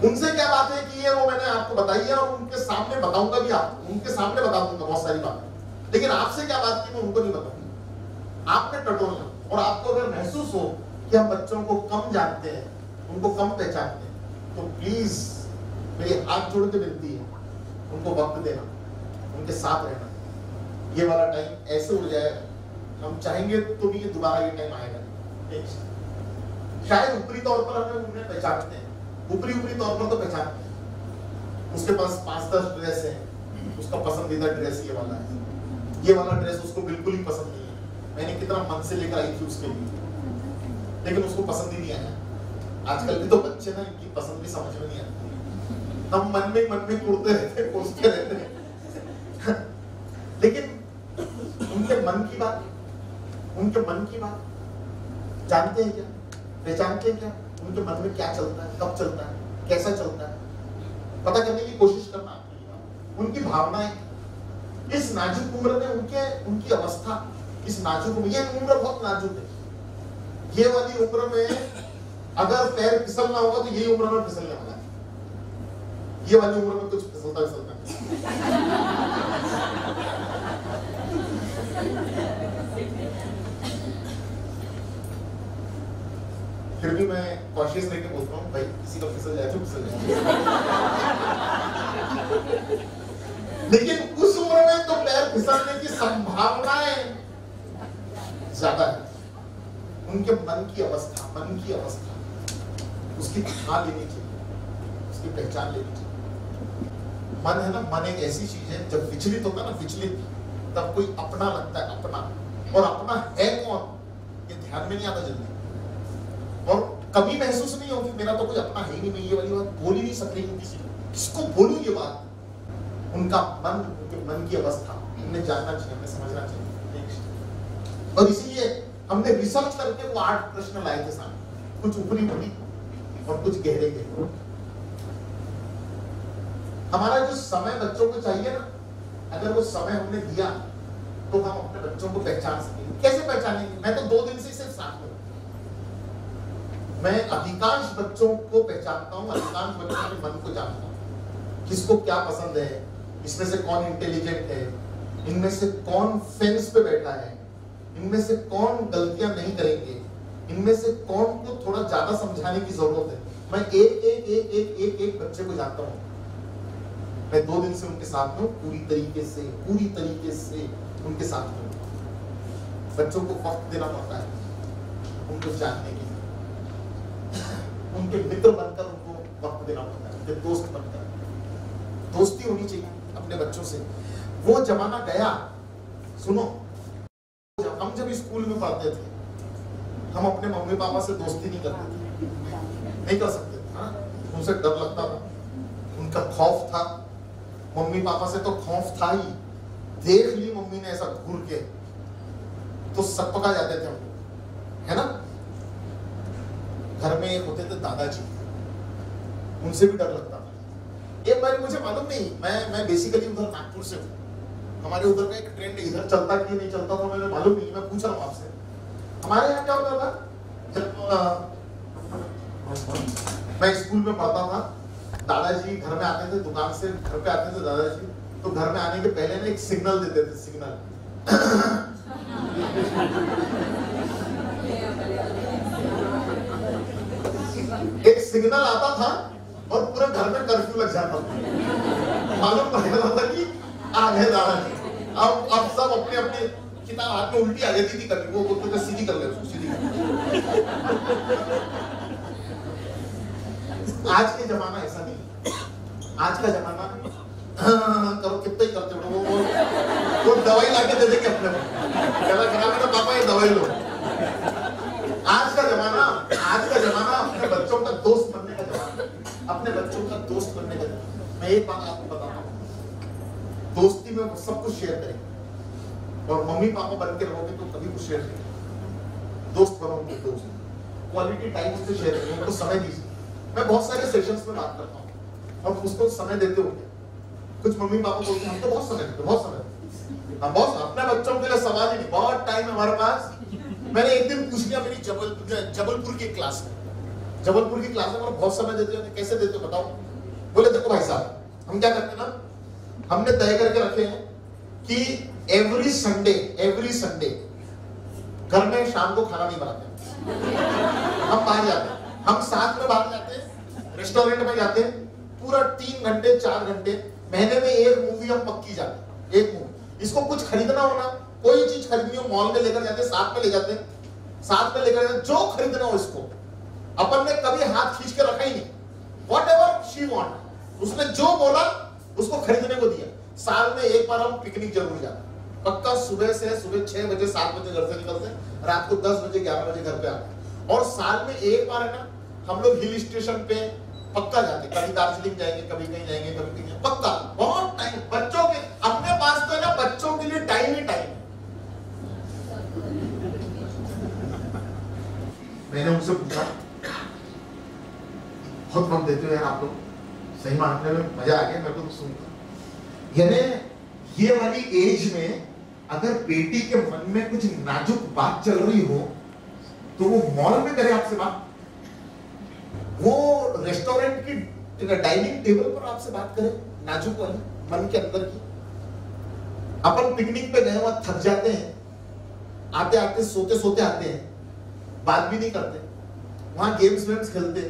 उनसे क्या बातें की है, वो मैंने आपको बताई है और उनके सामने बताऊँगा भी आप उनके सामने बता दूँगा बहुत सारी बातें। लेकिन आपसे क्या बात की, मैं उनको नहीं बताऊँगा। आपने टटोलना और आपको अगर महसूस हो कि हम बच्चों को कम जानते हैं, उनको कम पहचानते हैं तो प्लीज़ मेरी हाथ जोड़ के मिलती है, उनको वक्त देना, उनके साथ रहना। ये वाला टाइम ऐसे उड़ जाएगा। हम चाहेंगे तो भी ये दोबारा ये टाइम आएगा। शायद ऊपरी तौर पर हमें उन्हें पहचानते हैं, ऊपरी ऊपरी तौर पर तो पहचानते हैं। उसके पास पाँच दस ड्रेस है, उसका पसंदीदा ड्रेस ये वाला है। ये वाला ड्रेस उसको बिल्कुल ही पसंद नहीं है। मैंने कितना मन से लेकर आई थी उसके लिए। लेकिन उसको पसंद ही नहीं आया। आजकल के तो बच्चे ना इनकी पसंद भी समझ में नहीं आती। हम मन में मन में कुड़ते रहते कोसते रहते लेकिन उनके मन की बात? उनके मन की बात? जानते हैं क्या? पहचानते हैं क्या? उनके मन में क्या चलता है? कब चलता है? कैसा चलता है? पता करने की कोशिश करना। उनकी भावनाएँ। इस नाजुक उम्र में उनके, उनकी अवस्था। इस नाजुक उम्र। ये उम्र बहुत नाजुक है। ये वाली उम्र में अगर पैर फिसलना होगा तो यही उम्र में फिसलने वाला है। ये वाली उम्र में कुछ फिसलता फिसलता फिर भी मैं कॉशियस रह के बोलता हूँ, भाई, किसी का फिसल जाए तो फिसल जाए। लेकिन उस उम्र में तो पैर फिसलने की संभावनाएँ ज़्यादा है। उनके मन की अवस्था, मन की अवस्था। उसकी था लेनी चाहिए, उसकी पहचान लेनी चाहिए। मन है ना, मन एक ऐसी चीज़ है, जब विचलित होता है ना, विचलित, तब कोई अपना लगता है अपना। और अपना है कौन? ये ध्यान में नहीं आता जल्दी। और कभी महसूस नहीं होगी, मेरा तो कोई अपना है नहीं, मैं ये वाली बात बोल ही नहीं सक रही किसी किसको बोलूँ ये बात? उनका मन, उनके मन की अवस्था। हमें जानना चाहिए हमें समझना चाहिए। और इसीलिए हमने रिसर्च करके वो आठ प्रश्न लाए थे सामने। कुछ ऊपरी ऊपरी और कुछ गहरे गहरे हमारा जो समय बच्चों को चाहिए ना, अगर वो समय हमने दिया तो हम अपने बच्चों को पहचान सकेंगे। कैसे पहचानेंगे? मैं तो दो दिन से सिर्फ़ साथ में मैं अधिकांश बच्चों को पहचानता हूँ, अधिकांश बच्चों के मन को जानता हूँ। किसको क्या पसंद है, इसमें से कौन इंटेलिजेंट है, इनमें से कौन फेंस पे बैठा है, इनमें से कौन गलतियाँ नहीं करेंगे, इनमें से कौन को थोड़ा ज़्यादा समझाने की ज़रूरत है। मैं एक एक एक एक एक एक बच्चे को जानता हूँ। मैं दो दिन से उनके साथ हूँ, पूरी तरीके से, पूरी तरीके से उनके साथ हूँ। बच्चों को वक्त देना पड़ता है, उनको जानने के उनके मित्र बनकर उनको वक्त देना पड़ता है, उनके दोस्त बनकर दोस्ती होनी चाहिए, अपने बच्चों से। वो जमाना गया, सुनो, हम जब स्कूल में पढ़ते थे, हम अपने मम्मी पापा से दोस्ती नहीं करते थे। नहीं कर सकते हाँ? उनसे डर लगता था, उनका खौफ था। मम्मी पापा से तो खौफ था ही। देख ली मम्मी ने ऐसा घूर के तो सकपका जाते थे हम है ना? घर में होते थे दादाजी। उनसे भी डर लगता था। एक बार मुझे मालूम नहीं, मैं मैं बेसिकली उधर नागपुर से हूँ। हमारे उधर का एक ट्रेंड इधर चलता कि नहीं चलता तो मुझे मालूम नहीं, मैं पूछ रहा हूँ आपसे। हमारे यहाँ क्या होता था? जब मैं स्कूल में पढ़ता था, दादाजी घर में आते थे, दुकान से घर पे आते थे दादाजी तो घर में आने के पहले ना एक सिग्नल देते थे सिग्नल एक सिग्नल आता था और पूरे घर में कर्फ्यू लग जाता था। मालूम पड़ जाता था कि आ गए दादाजी अब अब सब अपने अपने किताब हाथ में उल्टी आ जाती थी कभी वो बोलते थे सीधी कर ले सीधी आज के जमाना ऐसा नहीं आज का जमाना हाँ, करो कितना ही करते हो। वो वो दवाई लाके दे देंगे अपने को। कहना खराब है ना पापा ये दवाई लो। आज का जमाना, आज का जमाना अपने बच्चों का दोस्त बनने का जमाना अपने बच्चों का दोस्त बनने का जमाना मैं एक बात आपको बताता हूँ। दोस्ती में सब कुछ शेयर करें और मम्मी पापा बन के रहोगे तो कभी कुछ शेयर करें दोस्त बनोगे दोस्त। क्वालिटी टाइम उनसे शेयर करें उनको समय दीजिए। मैं बहुत सारे सेशंस में बात करता हूँ। और उसको समय देते होंगे कुछ मम्मी पापा बोलते हैं हम तो बहुत समय देते बहुत समय हम बहुत अपने बच्चों के लिए सवाल ही नहीं, बहुत टाइम हमारे पास। मैंने एक दिन पूछ लिया मेरी जबलपुर जबलपुर की क्लास में। जबलपुर की क्लास में मैं बहुत समय देते हो कैसे देते हो, बताओ? बोले, देखो भाई साहब, हम क्या करते ना, हमने तय करके रखे हैं कि एवरी संडे एवरी संडे घर में शाम को खाना नहीं बनाते। हम बाहर जाते हैं। हम साथ में बाहर जाते हैं रेस्टोरेंट में जाते हैं, पूरा तीन घंटे, चार घंटे, महीने में एक मूवी हम पक्की जाते एक मूवी इसको कुछ खरीदना हो ना कोई चीज़ खरीदनी हो मॉल में लेकर जाते साथ में ले जाते साथ में लेकर जाते जो खरीदना हो इसको। अपन ने कभी हाथ खींच के रखा ही नहीं। वॉट एवर शी वॉन्ट उसने जो बोला, उसको खरीदने को दिया। साल में एक बार हम पिकनिक ज़रूर जाते पक्का सुबह से सुबह छह बजे, सात बजे घर से निकलते रात को दस बजे, ग्यारह बजे घर पे आते और साल में एक बार है ना, हम लोग हिल स्टेशन पे पक्का जाते। कभी दार्जिलिंग जाएँगे, कभी कहीं जाएँगे, कभी कहीं पक्का, बहुत टाइम बच्चों के, अपने पास तो है ना, बच्चों के लिए टाइम ही टाइम मैंने उनसे पूछा बहुत वक्त देते हुए आप लोग सही मानने में मज़ा आ गया, मेरे को तो सुनकर। यानी ये वाली एज में अगर बेटी के मन में कुछ नाजुक बात चल रही हो तो वो मॉल में करे आपसे बात। वो रेस्टोरेंट की डाइनिंग टेबल पर आपसे बात करे, नाजुक वाली, मन के अंदर की। अपन पिकनिक पे गए, वहाँ थक जाते हैं। आते आते सोते सोते आते हैं। बात भी नहीं करते। वहाँ गेम्स वेम्स खेलते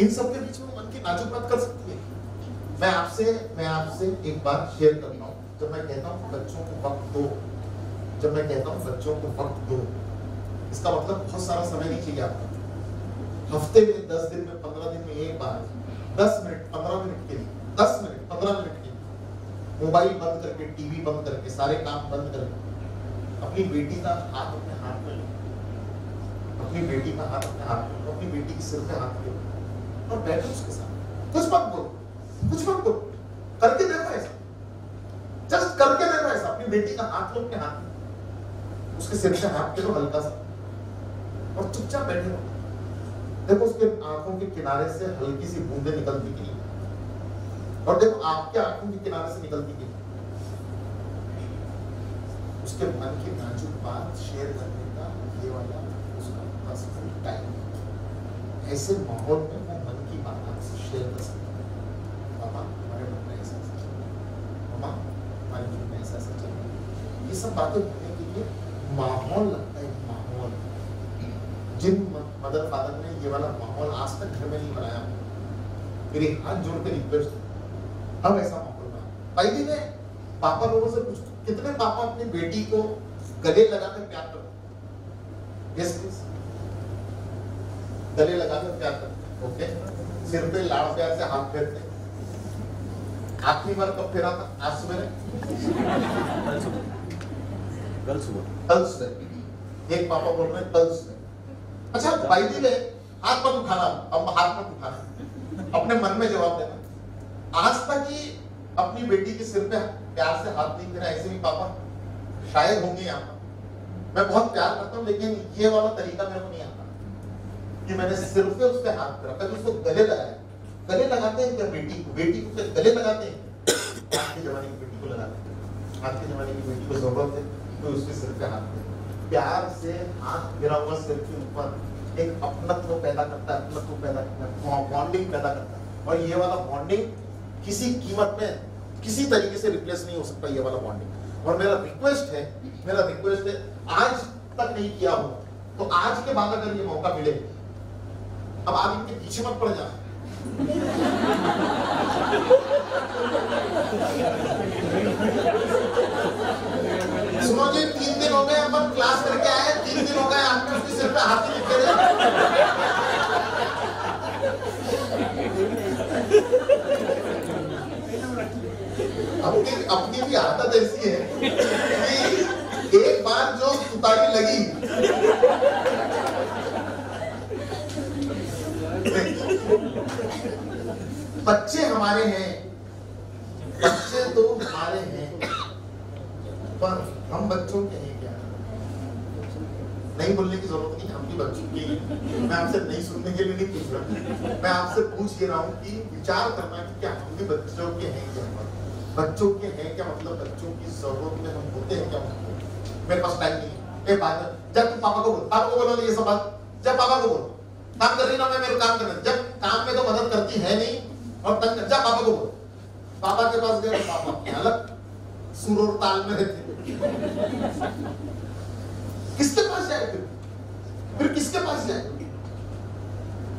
इन सब के बीच में मन की नाजुक बात कर सकती है। मैं आपसे मैं आपसे एक बात शेयर करता हूँ। जब मैं कहता हूँ बच्चों को वक्त दो। जब मैं कहता हूँ बच्चों को वक्त दो। इसका मतलब बहुत सारा समय नहीं चाहिए आपको हफ़्ते में दस दिन में, पंद्रह दिन में एक बार। दस मिनट, पंद्रह मिनट के लिए। दस मिनट, पंद्रह मिनट के लिए। मोबाइल बंद करके, टीवी बंद करके, सारे काम बंद करके। अपनी बेटी का हाथ अपने हाथ में अपनी बेटी का हाथ अपने हाथ में, अपनी बेटी के सिर पे हाथ लो और बैठो उसके साथ। कुछ मत बोलो, कुछ मत बोलो। करके देखो ऐसा। जस्ट करके देखो ऐसा। अपनी बेटी का हाथ लो अपने हाथ में? उसके सिर पे हाथ के लो हल्का सा? और चुपचाप बैठे रहो। देखो उसके आँखों के किनारे से हल्की सी बूंदे निकलती गई। और देखो आपके आँखों के किनारे से निकलती गई। उसके मन की नाजुक बात शेयर करने का ये वाला बस फुल टाइम। ऐसे माहौल में वो मन की बात आपसे शेयर कर सकता है। मामा हमारे मन में ऐसा ऐसा चल मामा हमारे मन में ऐसा ऐसा चल रहा ये सब बातें होने के लिए माहौल लगता है माहौल। जिन मदर फादर ने ये वाला माहौल आज तक घर में नहीं बनाया। मेरे हाथ जोड़ के रिक्वेस्ट अब ऐसा माहौल बना। पहली में पापा लोगों से पूछो कितने पापा अपनी बेटी को गले लगाकर प्यार करते यस प्लीज़ गले लगाकर प्यार करते ओके सिर पे लाड़ प्यार से हाथ फेरते आखिरी बार कब फेरा था? आज सुबह
कल सुबह।
कल सुबह। एक पापा बोल रहे हैं कल सुबह। अच्छा भाई जी हाथ मत उठाना अब हाथ मत उठाना। अपने मन में जवाब देना। आज तक ही अपनी बेटी के सिर पे प्यार से हाथ नहीं फेरा ऐसे भी पापा शायद होंगे यहाँ पर। मैं बहुत प्यार करता हूँ लेकिन ये वाला तरीका मेरे को नहीं आता। कि मैंने सिर पे उस पे हाथ फेरा कभी उसको गले लगाया। गले लगाते हैं क्या बेटी को? बेटी को क्या गले लगाते हैं? आज के जमाने की बेटी को लगाते हैं। आज के जमाने की बेटी को ज़रूरत है तो उसके सिर पे हाथ फेरे प्यार से हाथ फेरा हुआ सिर के ऊपर। एक अपनत्व पैदा करता है, अपनत्व पैदा करता है बॉन्डिंग पैदा करता है। और ये वाला बॉन्डिंग किसी कीमत में किसी तरीके से रिप्लेस नहीं हो सकता ये वाला बॉन्डिंग। और मेरा रिक्वेस्ट है, मेरा रिक्वेस्ट है, आज तक नहीं किया हो तो आज के बाद अगर ये मौका मिले अब आप इनके पीछे मत पड़ जा। सुनो जी, तीन दिन हो गए, अपन क्लास करके आए तीन दिन हो गए आपने उसके सिर पे हाथ लिखे रहे। अपनी अपनी भी आदत ऐसी है कि एक बार जो तुतारी लगी बच्चे हमारे हैं। बच्चे तो हमारे हैं। पर हम बच्चों के हैं क्या? नहीं बोलने की ज़रूरत नहीं, हम भी बच्चों के मैं आपसे नहीं सुनने के लिए नहीं पूछ रहा। मैं आपसे पूछ ही रहा हूँ कि विचार करना कि क्या हम भी बच्चों के हैं क्या? बच्चों के हैं क्या मतलब बच्चों की ज़रूरत में हम होते हैं क्या? मेरे पास टाइम नहीं है। बात जब तुम पापा को बोल, पापा को बोलो ये सब बात। जब पापा को बोल, काम कर रही ना मैं, मेरे काम करना जब काम में तो मदद करती है नहीं और तंग जा पापा को बोल। पापा के पास गए पापा अलग सुर और ताल में रहते किसके पास जाए फिर फिर किसके पास जाए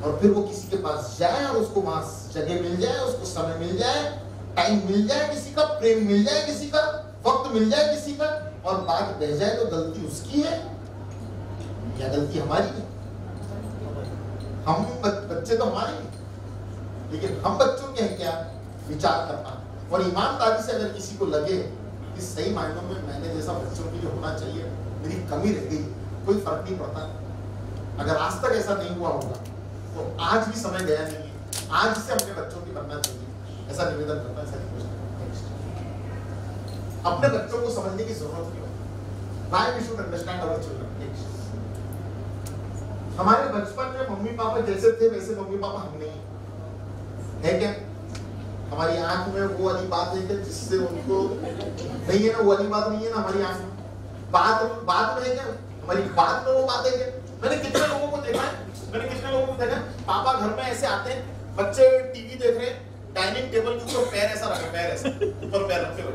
और फिर वो किसी के पास जाए और उसको वहाँ जगह मिल जाए, उसको समय मिल जाए टाइम मिल जाए किसी का, प्रेम मिल जाए किसी का, वक्त मिल जाए किसी का, और बात बह जाए तो गलती उसकी है। या गलती हमारी है? हम बच्चे तो हमारे लेकिन हम बच्चों के हैं क्या? विचार करना और ईमानदारी से अगर किसी को लगे कि सही मायनों में मैंने जैसा बच्चों के लिए होना चाहिए, मेरी कमी रह गई, कोई फ़र्क नहीं पड़ता। अगर आज तक ऐसा नहीं हुआ होगा तो आज भी समय गया नहीं आज से अपने बच्चों की बनना चाहिए। ऐसा निवेदन करता ऐसा अपने बच्चों को समझने की ज़रूरत नहीं Why we should understand our children? हमारे बचपन में मम्मी पापा जैसे थे, वैसे मम्मी पापा हम नहीं। है क्या? हमारी आँख में वो वाली बात है क्या, जिससे उनको नहीं है ना, वो वाली बात नहीं है ना हमारी आँख में? बात बात में है क्या? हमारी बात में वो बात है क्या? मैंने कितने लोगों को देखा है, मैंने कितने लोगों को देखा पापा घर में ऐसे आते हैं, बच्चे टीवी देख रहे हैं, डाइनिंग टेबल के ऊपर पैर ऐसा रखे, पैर ऐसा, ऊपर पैर रखे हुए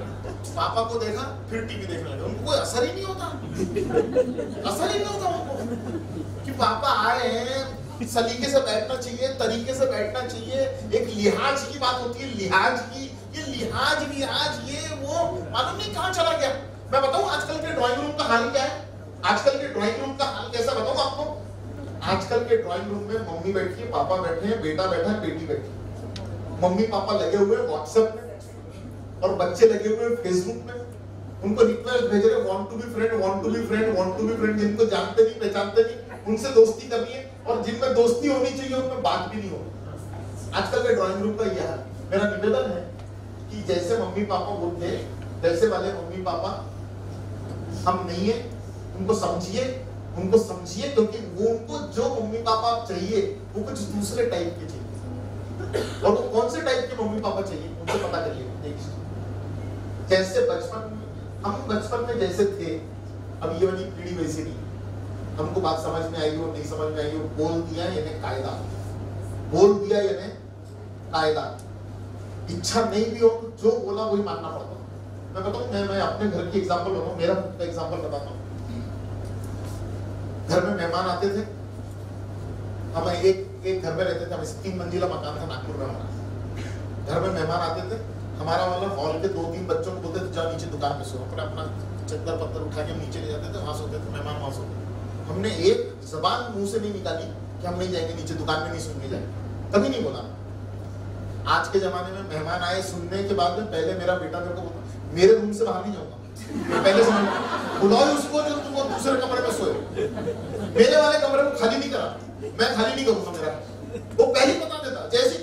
पापा को देखा, फिर टीवी देखने लगे। उनको कोई असर ही नहीं होता। असर ही नहीं होता उनको कि पापा आए हैं सलीके से बैठना चाहिए, तरीके से बैठना चाहिए, एक लिहाज की बात होती है, लिहाज की, ये लिहाज लिहाज, ये वो मालूम नहीं कहाँ चला गया। मैं बताऊँ आजकल के ड्राइंग रूम का हाल क्या है? आजकल के ड्राइंग रूम का हाल कैसा बताऊँ आपको? आजकल के ड्राइंग रूम में मम्मी बैठी है, पापा बैठे हैं, बेटा बैठा है, बेटी बैठी मम्मी, पापा लगे हुए व्हाट्सएप में और बच्चे लगे हुए फेसबुक में। उनको रिक्वेस्ट भेज रहे want to be friend want to be friend want to be friend जिनको जानते नहीं, पहचानते नहीं, उनसे दोस्ती करनी है। और जिनमें दोस्ती होनी चाहिए, उनमें बात भी नहीं होगी। आजकल के ड्राइंग रूम का यह मेरा निवेदन है कि जैसे मम्मी पापा बोलते वैसे वाले मम्मी पापा, हम नहीं है, उनको समझिए उनको समझिए, क्योंकि वो उनको जो मम्मी पापा चाहिए, वो कुछ दूसरे टाइप के चाहिए। और वो कौन से टाइप के मम्मी पापा चाहिए उनसे पता करिए जैसे बचपन, हम बचपन में जैसे थे, अब ये वाली पीढ़ी वैसी नहीं हमको बात समझ में आई हो, नहीं समझ में आई हो, बोल दिया यानी कायदा। बोल दिया यानी कायदा। इच्छा नहीं भी हो तो जो बोला वही मानना पड़ता। मैं बताऊँ, मैं मैं अपने घर की एग्जांपल बताऊँ, मेरा खुद का एग्जांपल बताता हूँ। घर में मेहमान आते थे, हम एक एक घर में रहते थे, हम तीन मंजिला मकान था, नागपुर में हमारा। घर में मेहमान आते थे, हमारा वाला हॉल के दो तीन बच्चों को बोलते थे, जाओ नीचे दुकान पे सो। अपने, अपना चद्दर पत्थर उठा के नीचे ले जाते थे, वहाँ सोते थे, मेहमान वहाँ सोते हमने एक जबान मुँह से नहीं निकाली कि हम नहीं जाएँगे, नीचे दुकान में नहीं सुनने जाएँगे। कभी नहीं बोला। आज के जमाने में मेहमान आए सुनने के बाद में पहले मेरा बेटा मेरे को बोला मेरे रूम से बाहर नहीं जाऊँगा। पहले समझ बुलाओ उसको जो तुम दूसरे कमरे में सोए। मेरे वाले कमरे को खाली नहीं करा। मैं खाली नहीं करूँगा मेरा। वो पहले बता देता, जैसे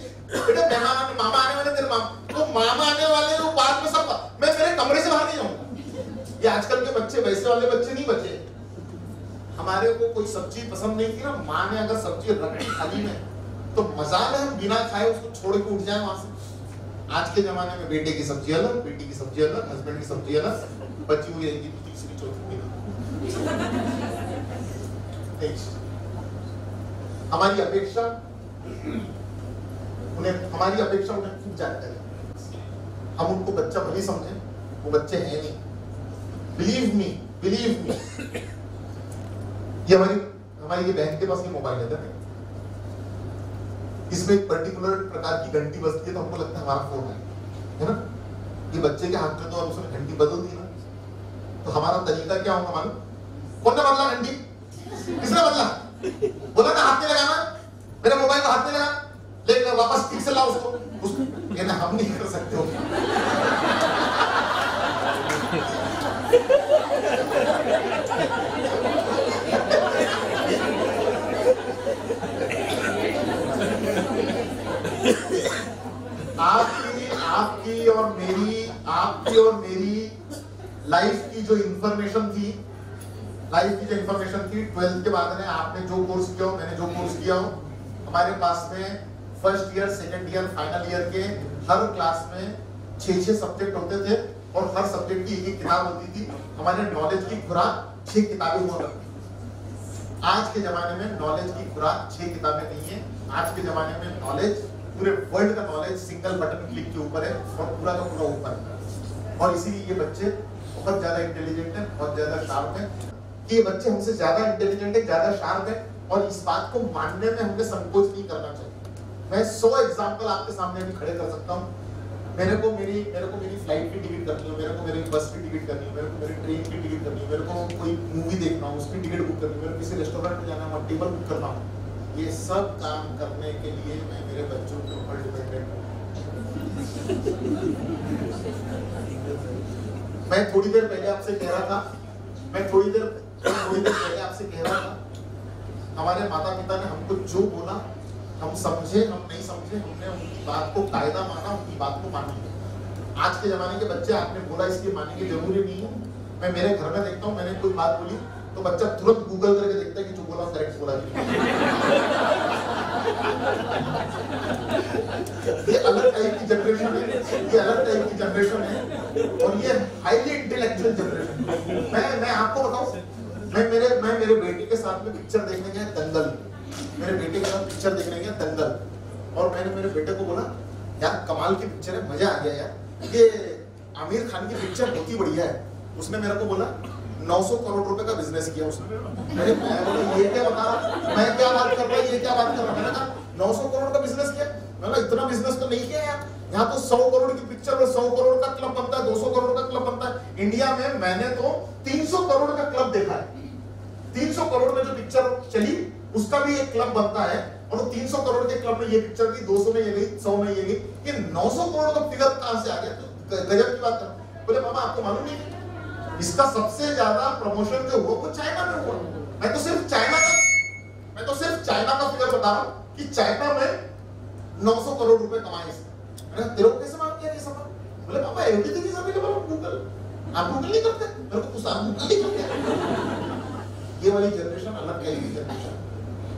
बेटा मेहमान, मामा आने वाले, तेरे मामा तो मामा आने वाले वो बाद में सब मैं मेरे कमरे से बाहर नहीं जाऊँगा। ये आजकल के बच्चे, वैसे वाले बच्चे नहीं बचे। हमारे को कोई सब्ज़ी पसंद नहीं थी ना, माँ ने अगर सब्ज़ी रखी थाली में तो मजाल है हम बिना खाए उसको छोड़ के उठ जाए वहाँ से। आज के जमाने में बेटे की सब्ज़ी अलग, बेटी की सब्ज़ी अलग हस्बैंड की सब्ज़ी अलग बची हुई रहेगी तीसरी, चौथी हमारी अपेक्षा, उन्हें, हमारी अपेक्षा उन्हें खूब जानकारी हम उनको बच्चा भले समझे, वो बच्चे हैं नहीं। बिलीव मी बिलीव मी ये हमारी हमारी ये बहन के पास ये मोबाइल है इसमें एक पर्टिकुलर प्रकार की घंटी बजती है तो हमको लगता है हमारा फ़ोन है। है ना? ये बच्चे के हाथ में तो और उसने घंटी बदल दी ना। तो हमारा तरीका क्या होगा मालूम? कौन ने बदला घंटी? किसने बदला? बोला ना, हाथ में लगाना। मेरे मोबाइल हाथ में लगा। लेकर वापस ठीक से लाओ उसको। उसको कहना, हम नहीं कर सकते हो आपकी आपकी और मेरी आपकी और मेरी लाइफ की जो इंफॉर्मेशन थी लाइफ की जो इंफॉर्मेशन थी ट्वेल्थ के बाद में आपने जो कोर्स किया हो, मैंने जो कोर्स किया हो, हमारे पास में first year second year final year के हर क्लास में छह छह सब्जेक्ट होते थे और हर सब्जेक्ट की एक एक किताब होती थी। हमारे नॉलेज की खुराक छह किताबें हुआ करती। आज के जमाने में नॉलेज की खुराक छह किताबें नहीं है। आज के जमाने में नॉलेज पूरे वर्ल्ड का नॉलेज सिंगल बटन क्लिक के ऊपर है और पूरा का पूरा ऊपर है। और इसीलिए ये बच्चे बहुत ज़्यादा इंटेलिजेंट है, बहुत ज़्यादा शार्प है। ये बच्चे हमसे ज़्यादा इंटेलिजेंट है, ज़्यादा शार्प है और इस बात को मानने में हमें संकोच नहीं करना चाहिए। मैं सौ एग्ज़ाम्पल आपके सामने भी खड़े कर सकता हूँ। मेरे को मेरी, मेरे को मेरी फ़्लाइट की टिकट करनी हो, मेरे को मेरी बस की टिकट करनी हो, मेरे को मेरी ट्रेन की टिकट करनी हो, मेरे को कोई मूवी देखना हो, उसकी टिकट बुक करनी हो, मेरे को किसी रेस्टोरेंट में जाना हो टेबल बुक करना हो। ये सब काम करने के लिए मैं मेरे बच्चों के ऊपर डिपेंडेंट हूँ। मैं थोड़ी देर पहले आपसे कह रहा था, मैं थोड़ी देर थोड़ी देर पहले आपसे कह रहा था, हमारे माता पिता ने हमको जो बोला, हम समझे, हम नहीं समझे, हमने उनकी बात को कायदा माना, उनकी बात को मान आज के जमाने के बच्चे आपने बोला इसलिए मानेंगे ज़रूरी नहीं है मैं मेरे घर में देखता हूँ, मैंने कोई बात बोली तो बच्चा तुरंत गूगल करके देखता है कि जो बोला करेक्ट बोला कि। ये अलग टाइप की जनरेशन है ये अलग टाइप की जनरेशन है और ये हाईली इंटेलेक्चुअल जनरेशन मैं मैं आपको बताऊँ मैं मेरे मैं मेरे बेटे के साथ में पिक्चर देखने गया दंगल मेरे बेटे के साथ पिक्चर देखने गया दंगल और मैंने मेरे बेटे को बोला यार कमाल की पिक्चर है मज़ा आ गया यार ये आमिर खान की पिक्चर बहुत ही बढ़िया है उसने मेरे को बोला 900 करोड़ रुपए का बिज़नेस किया उसने अरे मैं बोला ये क्या बता मैं क्या बात कर रहा ये क्या बात कर रहा मैंने कहा 900 करोड़ का बिज़नेस किया। मैं बोला इतना बिज़नेस तो नहीं किया यार। यहाँ तो 100 करोड़ की पिक्चर में 100 करोड़ का क्लब बनता है 200 करोड़ का क्लब बनता है। इंडिया में मैंने तो 300 करोड़ का क्लब देखा है। 300 करोड़ में जो पिक्चर चली, उसका भी एक क्लब बनता है। और 300 करोड़ के क्लब में ये पिक्चर की 200 में ये गई 100 में ये गई। ये 900 करोड़ का फिगर कहाँ से आ गया? तो गजब की बात है। बोले, मामा, आपको मालूम नहीं इसका सबसे ज़्यादा प्रमोशन जो हुआ, वो चाइना में हुआ। मैं तो सिर्फ़ चाइना का, मैं तो सिर्फ़ चाइना का फिगर बता रहा हूँ। कि चाइना में 900 करोड़ रुपए कमाए इसने। तेरे को कैसे मालूम ये सब? बोले, पापा everything is available on Google आप गूगल नहीं करते? मेरे को पूछा गूगल नहीं करते? ये वाली जनरेशन अलग टाइप की जनरेशन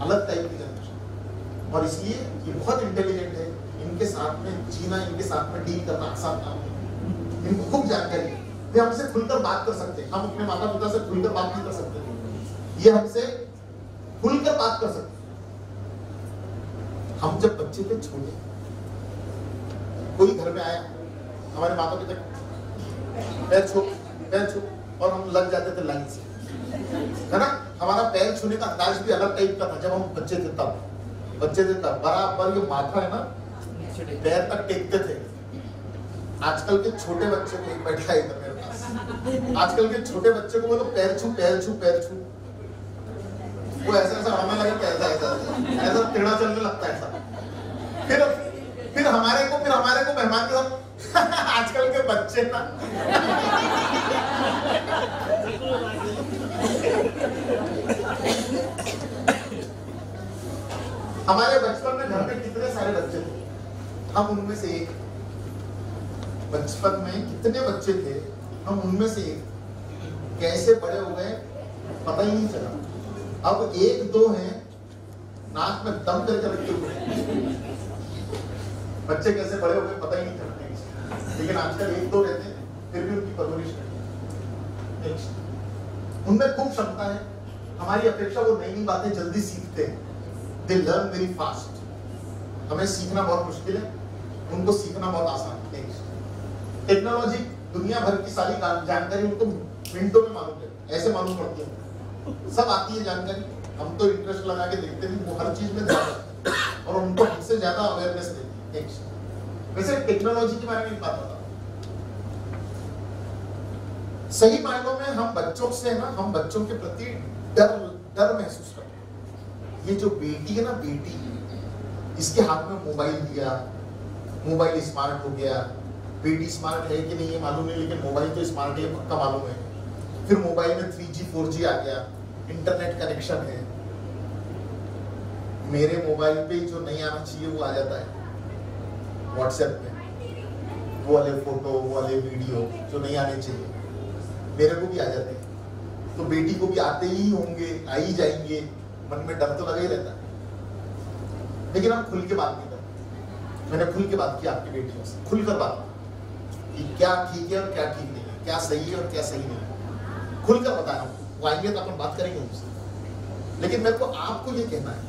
अलग टाइप की जनरेशन और इसलिए ये बहुत इंटेलिजेंट है। इनके साथ में जीना, इनके साथ में डील करना आसान काम नहीं इनको खूब जानकारी है। वे हमसे खुलकर बात कर सकते हैं। हम अपने माता पिता से खुलकर बात नहीं कर सकते। ये हमसे खुलकर बात कर सकते हैं। हम जब बच्चे थे छोटे, कोई घर में आया, हमारे माता पिता, पैर छू पैर छू, और हम लग जाते थे लाइन से। है ना? हमारा पैर छूने का अंदाज भी अलग टाइप का था, जब हम बच्चे थे तब। बच्चे थे तब। बराबर ये माथा है ना, पैर तक टेकते थे। आजकल के छोटे बच्चे को बैठा है इधर मेरे पास। आजकल के छोटे बच्चे को बोलो, पैर छू पैर छू पैर छू। वो ऐसा ऐसा हमें लगे कि ऐसा ऐसा ऐसा। टेढ़ा चलने लगता है ऐसा। फिर फिर हमारे को, फिर हमारे को मेहमान के साथ आजकल के बच्चे ना। हमारे बचपन में घर में कितने सारे बच्चे थे? हम उनमें से एक। बचपन में कितने बच्चे थे? हम उनमें से एक। कैसे बड़े हो गए? पता ही नहीं चला। अब एक दो हैं, नाक में दम करके रखे हुए बच्चे कैसे बड़े हो गए, पता ही नहीं चलते लेकिन आजकल एक दो रहते हैं, फिर भी उनकी परवरिश उनमें खूब क्षमता है। हमारी अपेक्षा वो नई नई बातें जल्दी सीखते हैं। दे लर्न वेरी फास्ट हमें सीखना बहुत मुश्किल है। उनको सीखना बहुत आसान है। टेक्नोलॉजी दुनिया भर की सारी जानकारी उनको मिनटों में मालूम है। ऐसे मालूम पड़ती है। सब आती है जानकारी। हम तो इंटरेस्ट लगा के देखते हैं, वो हर चीज़ में और उनको हमसे ज़्यादा अवेयरनेस देती है। वैसे टेक्नोलॉजी के बारे में बात बता सही मायनों में हम बच्चों से ना, हम बच्चों के प्रति डर डर महसूस करते हैं। ये जो बेटी है ना, बेटी, इसके हाथ में मोबाइल दिया मोबाइल स्मार्ट हो गया। बेटी स्मार्ट है कि नहीं, ये मालूम नहीं, लेकिन मोबाइल तो स्मार्ट है पक्का मालूम है। फिर मोबाइल में थ्री जी फोर जी आ गया। इंटरनेट कनेक्शन है। मेरे मोबाइल पे जो नहीं आना चाहिए, वो आ जाता है। व्हाट्सएप में वो वाले फ़ोटो वो वाले वीडियो जो नहीं आने चाहिए। मेरे को भी आ जाते हैं। तो बेटी को भी आते ही होंगे, आ ही जाएँगे। मन में डर तो लगा ही रहता है। लेकिन हम खुल के बात नहीं करते। मैंने खुल के बात की आपकी बेटियों से। खुलकर बात कि क्या ठीक है और क्या ठीक नहीं है, क्या सही है और क्या सही नहीं है। खुलकर बताना वो आएँगे तो अपन बात करेंगे उनसे। लेकिन मेरे को आपको ये कहना है।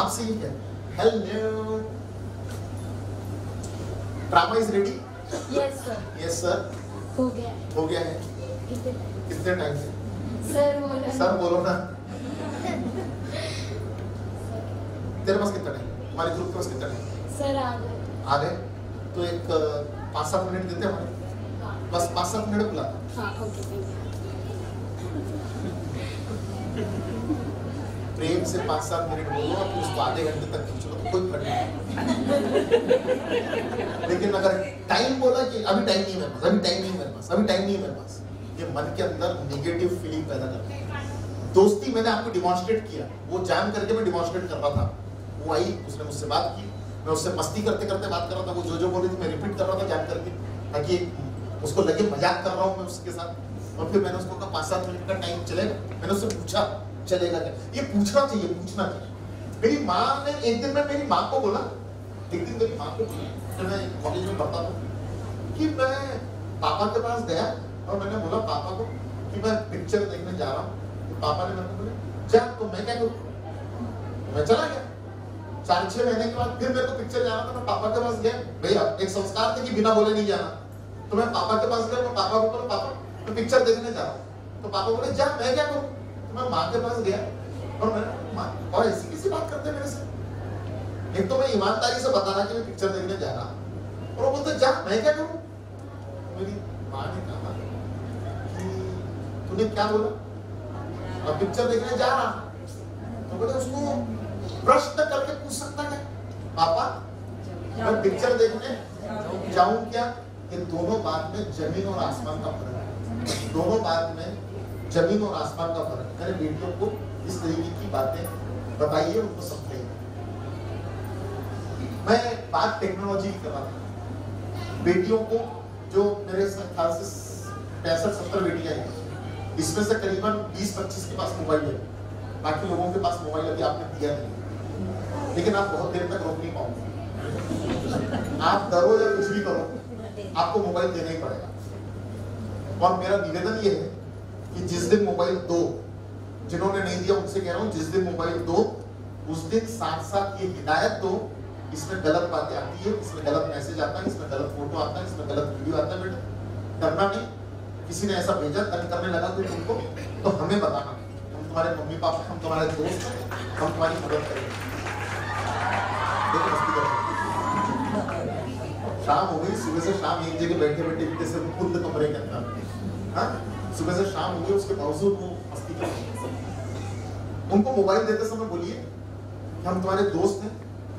आपसे ये कहना hello drama is ready
yes sir
yes sir
हो गया
हो। गया है।
कितने
टाइम से?
सर बोला
सर बोलो ना। तेरे पास कितना टाइम हमारे ग्रुप के पास कितना टाइम
सर आ गए
आ गए तो एक पाँच सात मिनट देते हैं हमारे। बस पाँच सात मिनट बुला
हाँ
प्रेम से पाँच सात मिनट बोलो और फिर उसको आधे घंटे तक खींच तो कोई फ़र्क नहीं लेकिन अगर टाइम बोला कि अभी टाइम नहीं मेरे पास अभी टाइम नहीं मेरे पास अभी टाइम नहीं मेरे पास ये मन के अंदर नेगेटिव फीलिंग पैदा करता है। दोस्ती मैंने आपको डिमॉन्स्ट्रेट किया वो जान करके मैं डिमॉन्स्ट्रेट कर रहा था। वो आई उसने मुझसे बात की मैं उससे मस्ती करते करते बात कर रहा था वो जो जो बोली थी मैं रिपीट कर रहा था जान करके ताकि उसको लगे मज़ाक कर रहा हूँ मैं उसके साथ। और फिर मैंने उसको कहा, पाँच सात मिनट का टाइम चलेगा। मैंने उससे पूछा, चलेगा क्या? ये पूछना चाहिए पूछना चाहिए। मेरी माँ ने, एक दिन मैं मेरी माँ को बोला, एक दिन मेरी माँ को बोला मैं कॉलेज में पढ़ता था, कि मैं पापा के पास गया और मैंने बोला पापा को कि मैं पिक्चर देखने जा रहा हूँ। तो पापा ने मेरे को बोले, जा तो मैं क्या करूँ? मैं चला गया। चार छह महीने के बाद फिर मेरे को पिक्चर जाना था मैं पापा के पास गया। भैया, एक संस्कार थे कि बिना बोले नहीं जाना। तो मैं पापा के पास गया पापा को बोला, पापा, मैं पिक्चर देखने जा रहा हूँ। तो पापा बोले, जा, मैं क्या करूँ? तो मैं माँ के पास गया और मैंने, माँ, और ऐसी किसी बात करते मेरे से? एक तो मैं ईमानदारी से बताना कि मैं पिक्चर देखने जा रहा और वो बोलते, जा, मैं क्या करूँ? मेरी माँ ने कहा तूने क्या बोला? अब पिक्चर देखने जा रहा तो बोले, उसको प्रश्न करके पूछ सकता है? पापा, मैं पिक्चर देखने जाऊँ क्या? ये दोनों बात में ज़मीन और आसमान का फ़र्क है। दोनों बात में ज़मीन और आसमान का फ़र्क मेरे बेटियों को इस तरीके की बातें बताइए, उनको समझाइए। मैं बात टेक्नोलॉजी की कर। था बेटियों को जो मेरे ख्याल से पैंसठ, सत्तर बेटियाँ हैं, इसमें से करीबन 20-25 के पास मोबाइल है। बाकी लोगों के पास मोबाइल अभी आपने दिया नहीं लेकिन आप बहुत देर तक रोक नहीं पाओगे। आप डरो या कुछ भी करो। आपको मोबाइल देना ही पड़ेगा। और मेरा निवेदन ये है कि जिस दिन मोबाइल दो, जिन्होंने नहीं दिया उनसे कह रहा हूँ, जिस दिन मोबाइल दो, उस दिन साथ साथ ये हिदायत दो, इसमें गलत बातें आती है, इसमें गलत मैसेज आता है, इसमें गलत फ़ोटो आता है, इसमें गलत वीडियो आता है, बेटा। डरना नहीं। किसी ने ऐसा भेजा, तंग करने लगा कोई तुमको तो हमें बताना। हम तुम्हारे मम्मी पापा हम तुम्हारे दोस्त हैं, हम तुम्हारी मदद करेंगे। शाम हो गई, सुबह से शाम एक जगह बैठे बैठे इतने से खुद कमरे के अंदर हाँ। सुबह से शाम हो गई, उसके बावजूद वो मस्ती कर उनको मोबाइल देते समय बोलिए कि हम तुम्हारे दोस्त हैं,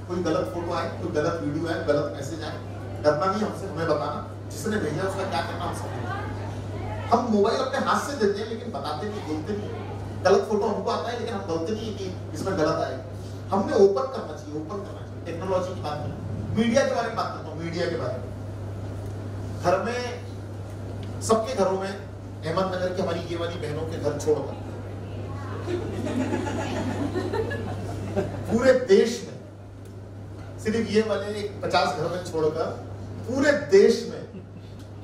कोई गलत फ़ोटो आए, कोई गलत वीडियो आए, गलत मैसेज आए, डरना नहीं हमसे, हमें बताना, जिसने भेजा उसका क्या करना हम समझेंगे हम मोबाइल अपने हाथ से देते हैं, लेकिन बताते नहीं, बोलते नहीं। गलत फ़ोटो हमको आता है, लेकिन हम बोलते नहीं कि इसमें गलत आएगा हमने ओपन करना चाहिए, ओपन करना चाहिए, टेक्नोलॉजी की बात नहीं। मीडिया के बारे में बात करता हूँ, मीडिया के बारे में। घर में, सबके घरों में अहमदनगर की हमारी ये वाली बहनों के घर छोड़कर पूरे देश में, सिर्फ़ ये वाले पचास घर में छोड़कर, पूरे देश में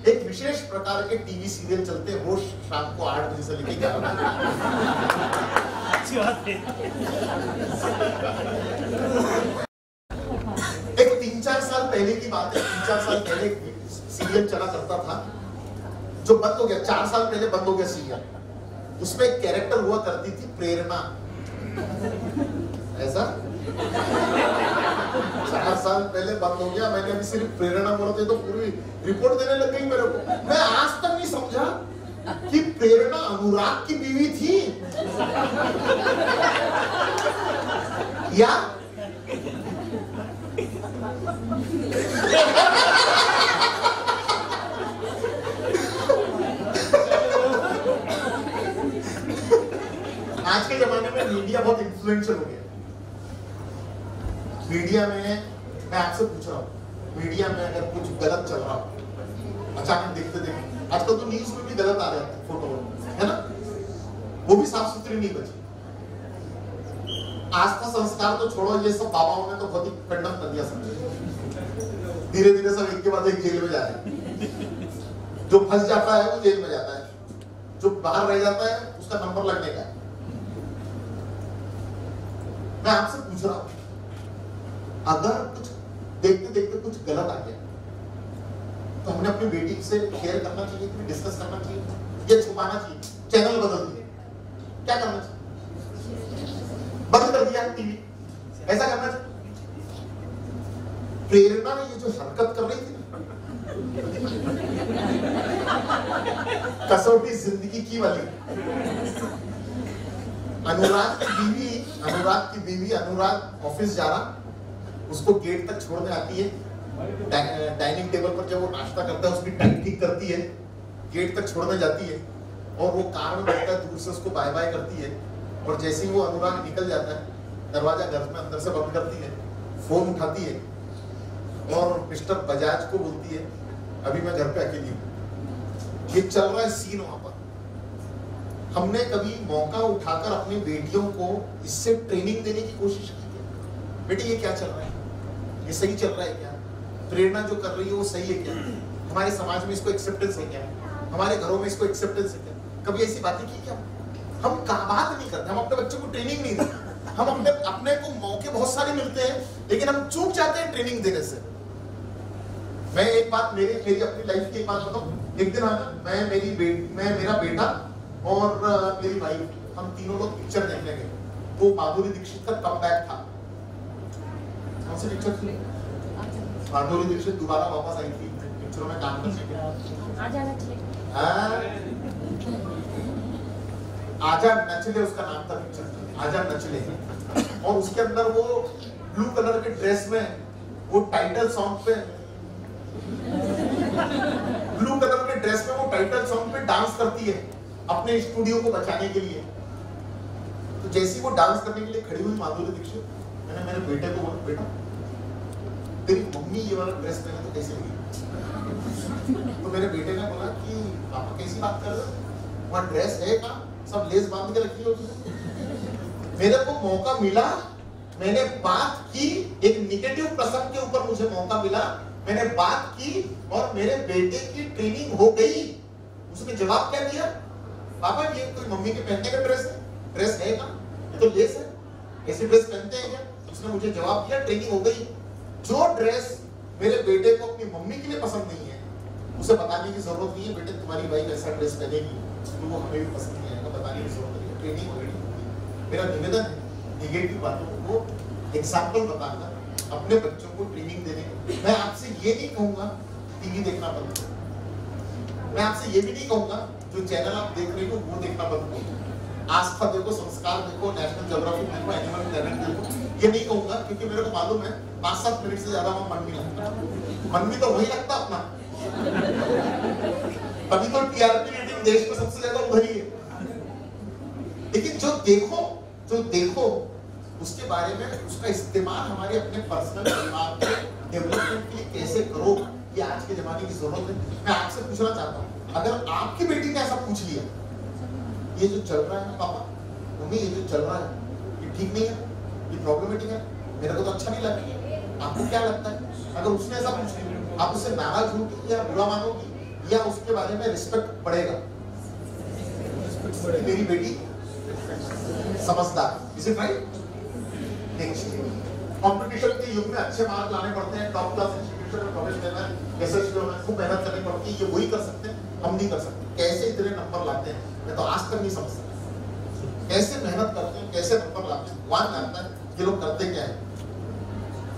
एक विशेष प्रकार के टीवी सीरियल चलते हैं रोज शाम को आठ बजे से लेके ग्यारह
अच्छी बात है
चार साल पहले सीरियल चला करता था, जो बंद हो गया, चार साल पहले बंद हो गया सीरियल उसमें कैरेक्टर हुआ करती थी, प्रेरणा। ऐसा? चार साल पहले बंद हो गया, मैंने अभी सिर्फ़ प्रेरणा बोलते तो पूरी रिपोर्ट देने लग गई मेरे को। मैं आज तक नहीं समझा कि प्रेरणा अनुराग की बीवी थी। या आज के जमाने में मीडिया बहुत इन्फ्लुएंशियल हो गया। मीडिया में मैं आपसे पूछ रहा हूँ मीडिया में अगर कुछ गलत चल रहा हो, अचानक देखते देखते, आजकल तो न्यूज़ में भी गलत आ रहे हैं फ़ोटो है ना? वो भी साफ़ सुथरी नहीं बची। आस्था संस्कार तो छोड़ो, ये सब बाबाओं ने तो बहुत ही खंडन कर दिया समझे धीरे धीरे सब एक के बाद एक जेल में जा रहे हैं। जो फंस जाता है, वो जेल में जाता है। जो बाहर रह जाता है, उसका नंबर लगने का है। मैं आपसे पूछ रहा हूँ अगर कुछ देखते देखते कुछ गलत आ गया तो हमने अपनी बेटी से शेयर करना चाहिए कि डिस्कस करना चाहिए, या छुपाना चाहिए चैनल बदल दिए। क्या करना चाहिए? बंद कर दिया टीवी। ऐसा करना चाहिए। प्रेरणा ने ये जो हरकत कर रही थी कसौटी ज़िंदगी की वाली। अनुराग की बीवी, अनुराग की बीवी अनुराग ऑफ़िस जा रहा उसको गेट तक छोड़ने आती है। डाइनिंग टेबल पर जब वो नाश्ता करता है, उसकी टाइम ठीक करती है। गेट तक छोड़ने जाती है और वो कार में बैठता है, दूर से उसको बाय बाय करती है। और जैसे ही वो अनुराग निकल जाता है, दरवाज़ा घर में अंदर से बंद करती है फ़ोन उठाती है और मिस्टर बजाज को बोलती है, अभी मैं घर पे अकेली हूँ। ये चल रहा है सीन वहाँ पर। हमने कभी मौका उठाकर अपनी बेटियों को इससे ट्रेनिंग देने की कोशिश की है? बेटी, ये क्या चल रहा है? ये सही चल रहा है क्या? प्रेरणा जो कर रही है, वो सही है क्या? हमारे समाज में इसको एक्सेप्टेंस है क्या? हमारे घरों में इसको एक्सेप्टेंस है क्या? कभी ऐसी बातें की क्या? हम का बात नहीं करते, हम अपने बच्चों को ट्रेनिंग नहीं देते। हम अपने अपने को मौके बहुत सारे मिलते हैं, लेकिन हम चूक जाते हैं ट्रेनिंग देने से। मैं एक बात मेरी मेरी अपनी लाइफ की एक बात बताऊँ। एक दिन मैं मेरी बेट मैं मेरा बेटा और मेरी वाइफ हम तीनों लोग पिक्चर देखने गए। वो माधुरी दीक्षित का कम बैक था। कौन सी पिक्चर थी? माधुरी दीक्षित दोबारा वापस आई थी। पिक्चरों में काम करने के हाँ? आजा नचले उसका नाम था पिक्चर आजा नचले। और उसके अंदर वो ब्लू कलर के ड्रेस में वो टाइटल सॉन्ग पे ब्लू कलर के ड्रेस में वो टाइटल सॉन्ग पे डांस करती है। अपने स्टूडियो को बचाने के लिए। तो जैसी वो डांस करने के लिए खड़ी हुई माधुरी दीक्षित, मैंने मेरे बेटे को बोला, बेटा, तेरी मम्मी ये वाला ड्रेस पहने तो कैसे लगी तो मेरे बेटे ने बोला कि, पापा कैसी बात कर रहे हो? वहाँ ड्रेस है का सब लेस बाँध के रखी हो मेरे को मौका मिला, मैंने बात की, एक निगेटिव प्रसंग के ऊपर मुझे मौका मिला, मैंने बात की और मेरे बेटे की ट्रेनिंग हो गई। उसने जवाब क्या दिया? पापा, ये कोई मम्मी के पहनने का ड्रेस है? ड्रेस है ना ये तो लेस है। ऐसी ड्रेस पहनते हैं क्या? उसने मुझे जवाब दिया ट्रेनिंग हो गई। जो ड्रेस मेरे बेटे को अपनी मम्मी के लिए पसंद नहीं है, उसे बताने की ज़रूरत नहीं है, बेटे, तुम्हारी वाइफ ऐसा ड्रेस पहनेगी। तो वो हमें भी पसंद नहीं आएगा, बताने की ज़रूरत नहीं है। ट्रेनिंग ऑलरेडी होगी मेरा निवेदन है निगेटिव बातों को एग्ज़ाम्पल बताकर अपने बच्चों को ट्रेनिंग देने मैं आपसे ये नहीं कहूँगा टीवी देखना बंद मैं आपसे ये भी नहीं कहूँगा जो चैनल आप देख रहे हो, वो देखना बंद करो। आस्था देखो, संस्कार देखो नेशनल ज्योग्राफी देखो एनिमल प्लेनेट देखो। ये नहीं कहूँगा, क्योंकि मेरे को मालूम है पाँच सात मिनट से ज़्यादा वहाँ मन नहीं लगता। मन भी तो वही लगता अपना। अभी तो टीआरपी रेटिंग देश में सबसे ज़्यादा उधर ही। है लेकिन जो देखो जो देखो, उसके बारे में, उसका इस्तेमाल हमारे अपने पर्सनल परिवार के डेवलपमेंट के लिए कैसे करो, ये आज के जमाने की ज़रूरत है। मैं आपसे पूछना चाहता हूँ। अगर आपकी बेटी ने ऐसा पूछ लिया ये जो चल रहा है ना पापा मम्मी ये जो चल रहा है ये ठीक नहीं है ये प्रॉब्लमेटिक है मेरे को तो अच्छा नहीं लगा आपको क्या लगता है? अगर उसने ऐसा पूछ लिया आप उससे नाराज़ होगी या बुरा मानोगी या उसके बारे में रिस्पेक्ट बढ़ेगा? मेरी बेटी समझदार इट राइट कंपटीशन के युग में अच्छे मार्क लाने पड़ते हैं टॉप क्लास फ्यूचर में कॉलेज देना है होना है खूब मेहनत करनी पड़ती है ये वही कर सकते हैं। हम नहीं कर सकते। कैसे इतने नंबर लाते हैं? मैं तो आज तक नहीं समझ सकता। कैसे मेहनत करते हैं? कैसे नंबर लाते हैं? भगवान जानता है, ये लोग करते क्या है?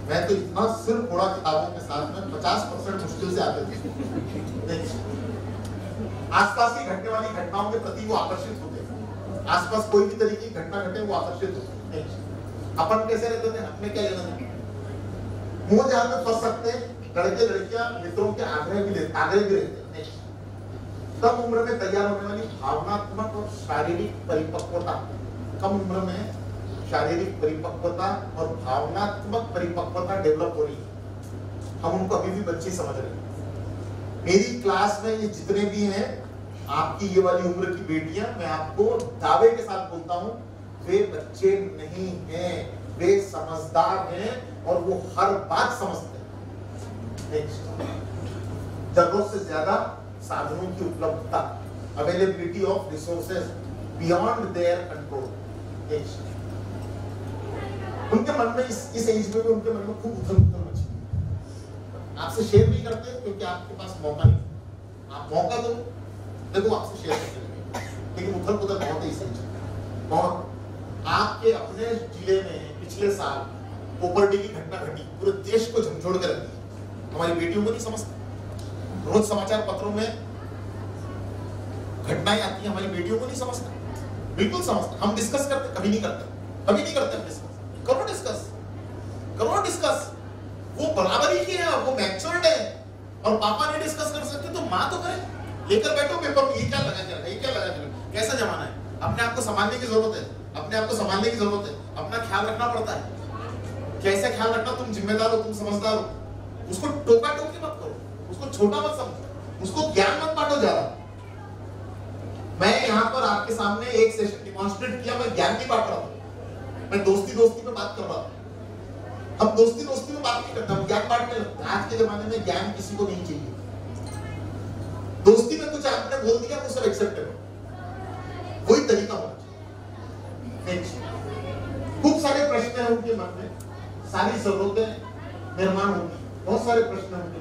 मैं तो इतना सिर फोड़ा किताबों के साथ में, पचास परसेंट मुश्किल से आते थे। आसपास की घटने वाली घटनाओं के प्रति वो आकर्षित होते हैं। आसपास कोई भी तरीके की घटना घटे, वो आकर्षित होते अपन कैसे रहते थे? अपने क्या लेना देना मुँह जहाँ में फंस सकते लड़के लड़कियाँ मित्रों के आग्रह भी लेते आग्रह भी रहते कम उम्र में तैयार होने वाली भावनात्मक और शारीरिक परिपक्वता। कम उम्र में शारीरिक परिपक्वता और भावनात्मक परिपक्वता डेवलप हो रही है। हम उनको अभी भी बच्चे समझ रहे हैं। मेरी क्लास में ये जितने भी हैं, आपकी ये वाली उम्र की बेटियाँ, मैं आपको दावे के साथ बोलता हूँ, वे बच्चे नहीं हैं, वे समझदार हैं और वो हर बात समझते हैं। ज़रूरत से ज़्यादा साधनों की उपलब्धता availability of resources beyond their control next उनके मन में इस इस एज में भी उनके मन में खूब उथल पुथल मची आपसे शेयर नहीं करते क्योंकि आपके पास मौका नहीं आप मौका दो। देखो, आपसे शेयर करते रहेंगे लेकिन उथल पुथल बहुत है इस एज में। बहुत। आपके अपने ज़िले में पिछले साल प्रॉपर्टी की घटना घटी, पूरे देश को झंझोड़ कर रख। हमारी बेटियों को नहीं समझते। रोज समाचार पत्रों में घटनाएँ आती हैं, हमारी बेटियों को नहीं समझता। बिल्कुल समझता। हम डिस्कस करते, कभी नहीं करते। कभी नहीं करते हम डिस्कस करो डिस्कस करो डिस्कस वो बराबरी की है, वो मैच्योर्ड है। और पापा नहीं डिस्कस कर सकते तो माँ तो करे। लेकर बैठो पेपर में ये क्या लगा चल रहा है, ये क्या लगा चल रहा है? कैसा जमाना है? अपने आप को संभालने की ज़रूरत है। अपने आप को संभालने की ज़रूरत है। अपना ख्याल रखना पड़ता है। कैसे ख्याल रखना? तुम जिम्मेदार हो, तुम समझदार हो। उसको टोका टोकी मत करो। उसको छोटा मत समझो। उसको ज्ञान मत बांटो ज़्यादा। मैं यहाँ पर आपके सामने एक सेशन डिमॉन्स्ट्रेट किया, मैं ज्ञान नहीं बांट रहा हूँ। मैं दोस्ती दोस्ती में बात कर रहा हूँ। हम दोस्ती दोस्ती में बात नहीं करते ज्ञान बांटने लगते आज के जमाने में ज्ञान किसी को नहीं चाहिए। दोस्ती में कुछ आपने बोल दिया वो सब एक्सेप्ट करो। वही तरीका होना चाहिए। खूब सारे प्रश्न है उनके मन में। सारी जरूरतें निर्माण होगी। बहुत सारे प्रश्न हैं उनके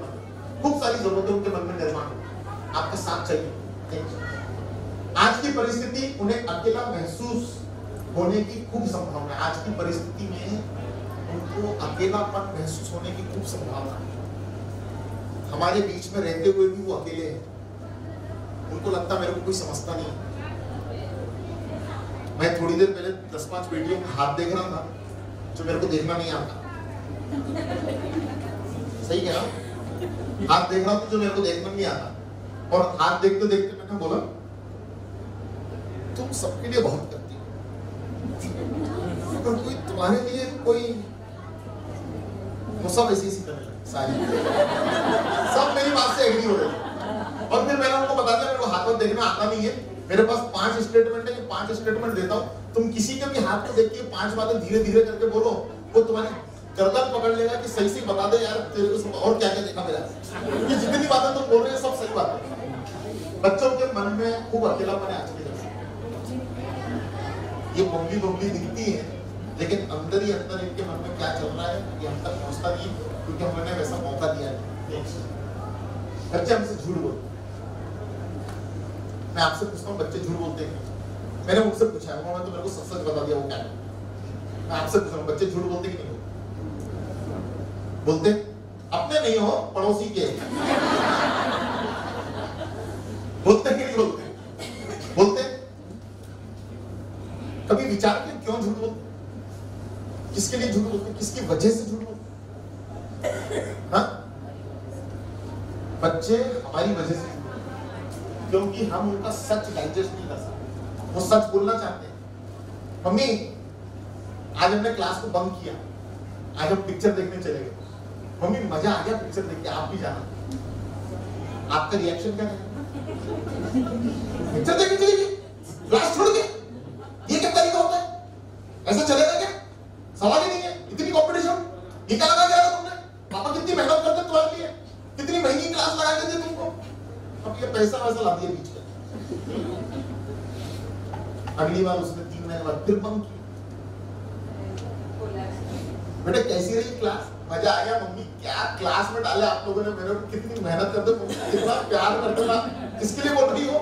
खूब सारी जरूरतें उनके मन में निर्माण होगी आपका साथ चाहिए आज की परिस्थिति उन्हें अकेला महसूस होने की खूब संभावना है। आज की परिस्थिति में उनको अकेलापन महसूस होने की खूब संभावना है। हमारे बीच में रहते हुए भी वो अकेले हैं। उनको लगता मेरे को कोई समझता नहीं मैं थोड़ी देर पहले दस पाँच बेटियों का हाथ देख रहा था, जो मेरे को देखना नहीं आता। सही कह रहा हूँ? हाथ देख रहा हूँ जो मेरे को देखना नहीं आता और हाथ देखते देखते मैंने बोला तुम सबके लिए बहुत करती हो। अगर कोई तुम्हारे लिए कोई सब ऐसी ऐसी करने सारी सब मेरी बात से एग्री हो रहे और फिर मैंने उनको बता दिया मेरे को हाथ देखना आता नहीं है। मेरे पास पाँच स्टेटमेंट है कि पाँच स्टेटमेंट देता हूँ। तुम किसी के भी हाथ को देख के पाँच बातें धीरे धीरे करके बोलो, वो तुम्हारी गर्दन पकड़ लेगा कि सही सही बता दे यार, तेरे को और क्या क्या देखा मेरा ये जितनी बातें तुम बोल रहे हो, सब सही बात है। बच्चों के मन में खूब अकेलापन है आज के जमाने ये बबली बबली दिखती है, लेकिन अंदर ही अंदर इनके मन में क्या चल रहा है, ये हम तक पहुँचता नहीं, क्योंकि हमने वैसा मौका दिया है। बच्चे हमसे झूठ बोलते मैं आपसे पूछता हूँ, बच्चे झूठ बोलते हैं। मैंने मुझसे पूछा है, उन्होंने तो मेरे को सच सच बता दिया वो क्या है। मैं आपसे पूछ रहा हूँ, बच्चे झूठ बोलते कि बोलते, अपने नहीं हो, पड़ोसी के। बोलते कि नहीं बोलते बोलते, कभी विचार किया, क्यों झूठ बोलते किसके लिए झूठ बोलते, किसकी वजह से झूठ बोलते? हाँ? बच्चे हमारी वजह से। क्योंकि हम उनका सच डाइजेस्ट नहीं कर सकते। वो सच बोलना चाहते हैं। मम्मी, आज हमने क्लास को बंक किया। आज हम पिक्चर देखने चले गए। मम्मी मज़ा आ गया पिक्चर देख के आप भी जाना। आपका रिएक्शन क्या है? पिक्चर देखने चले गए क्लास छोड़ के? ये क्या तरीका होता है? ऐसा चलेगा क्या? सवाल ही नहीं है। इतनी कंपटीशन ये क्या लगा रहा तुमने? पापा कितनी मेहनत करते तुम्हारे लिए? कितनी महँगी क्लास लगा के दी तुमको? अब ये पैसा वैसा ला दिया बीच में। अगली बार उसने तीन महीने बाद फिर बंक किया। बेटा कैसी रही क्लास मज़ा आ गया, मम्मी, क्या क्लास में डाले आप लोगों ने? मेरे कितनी मेहनत करते कितना प्यार करते ना किसके लिए बोल रही हो?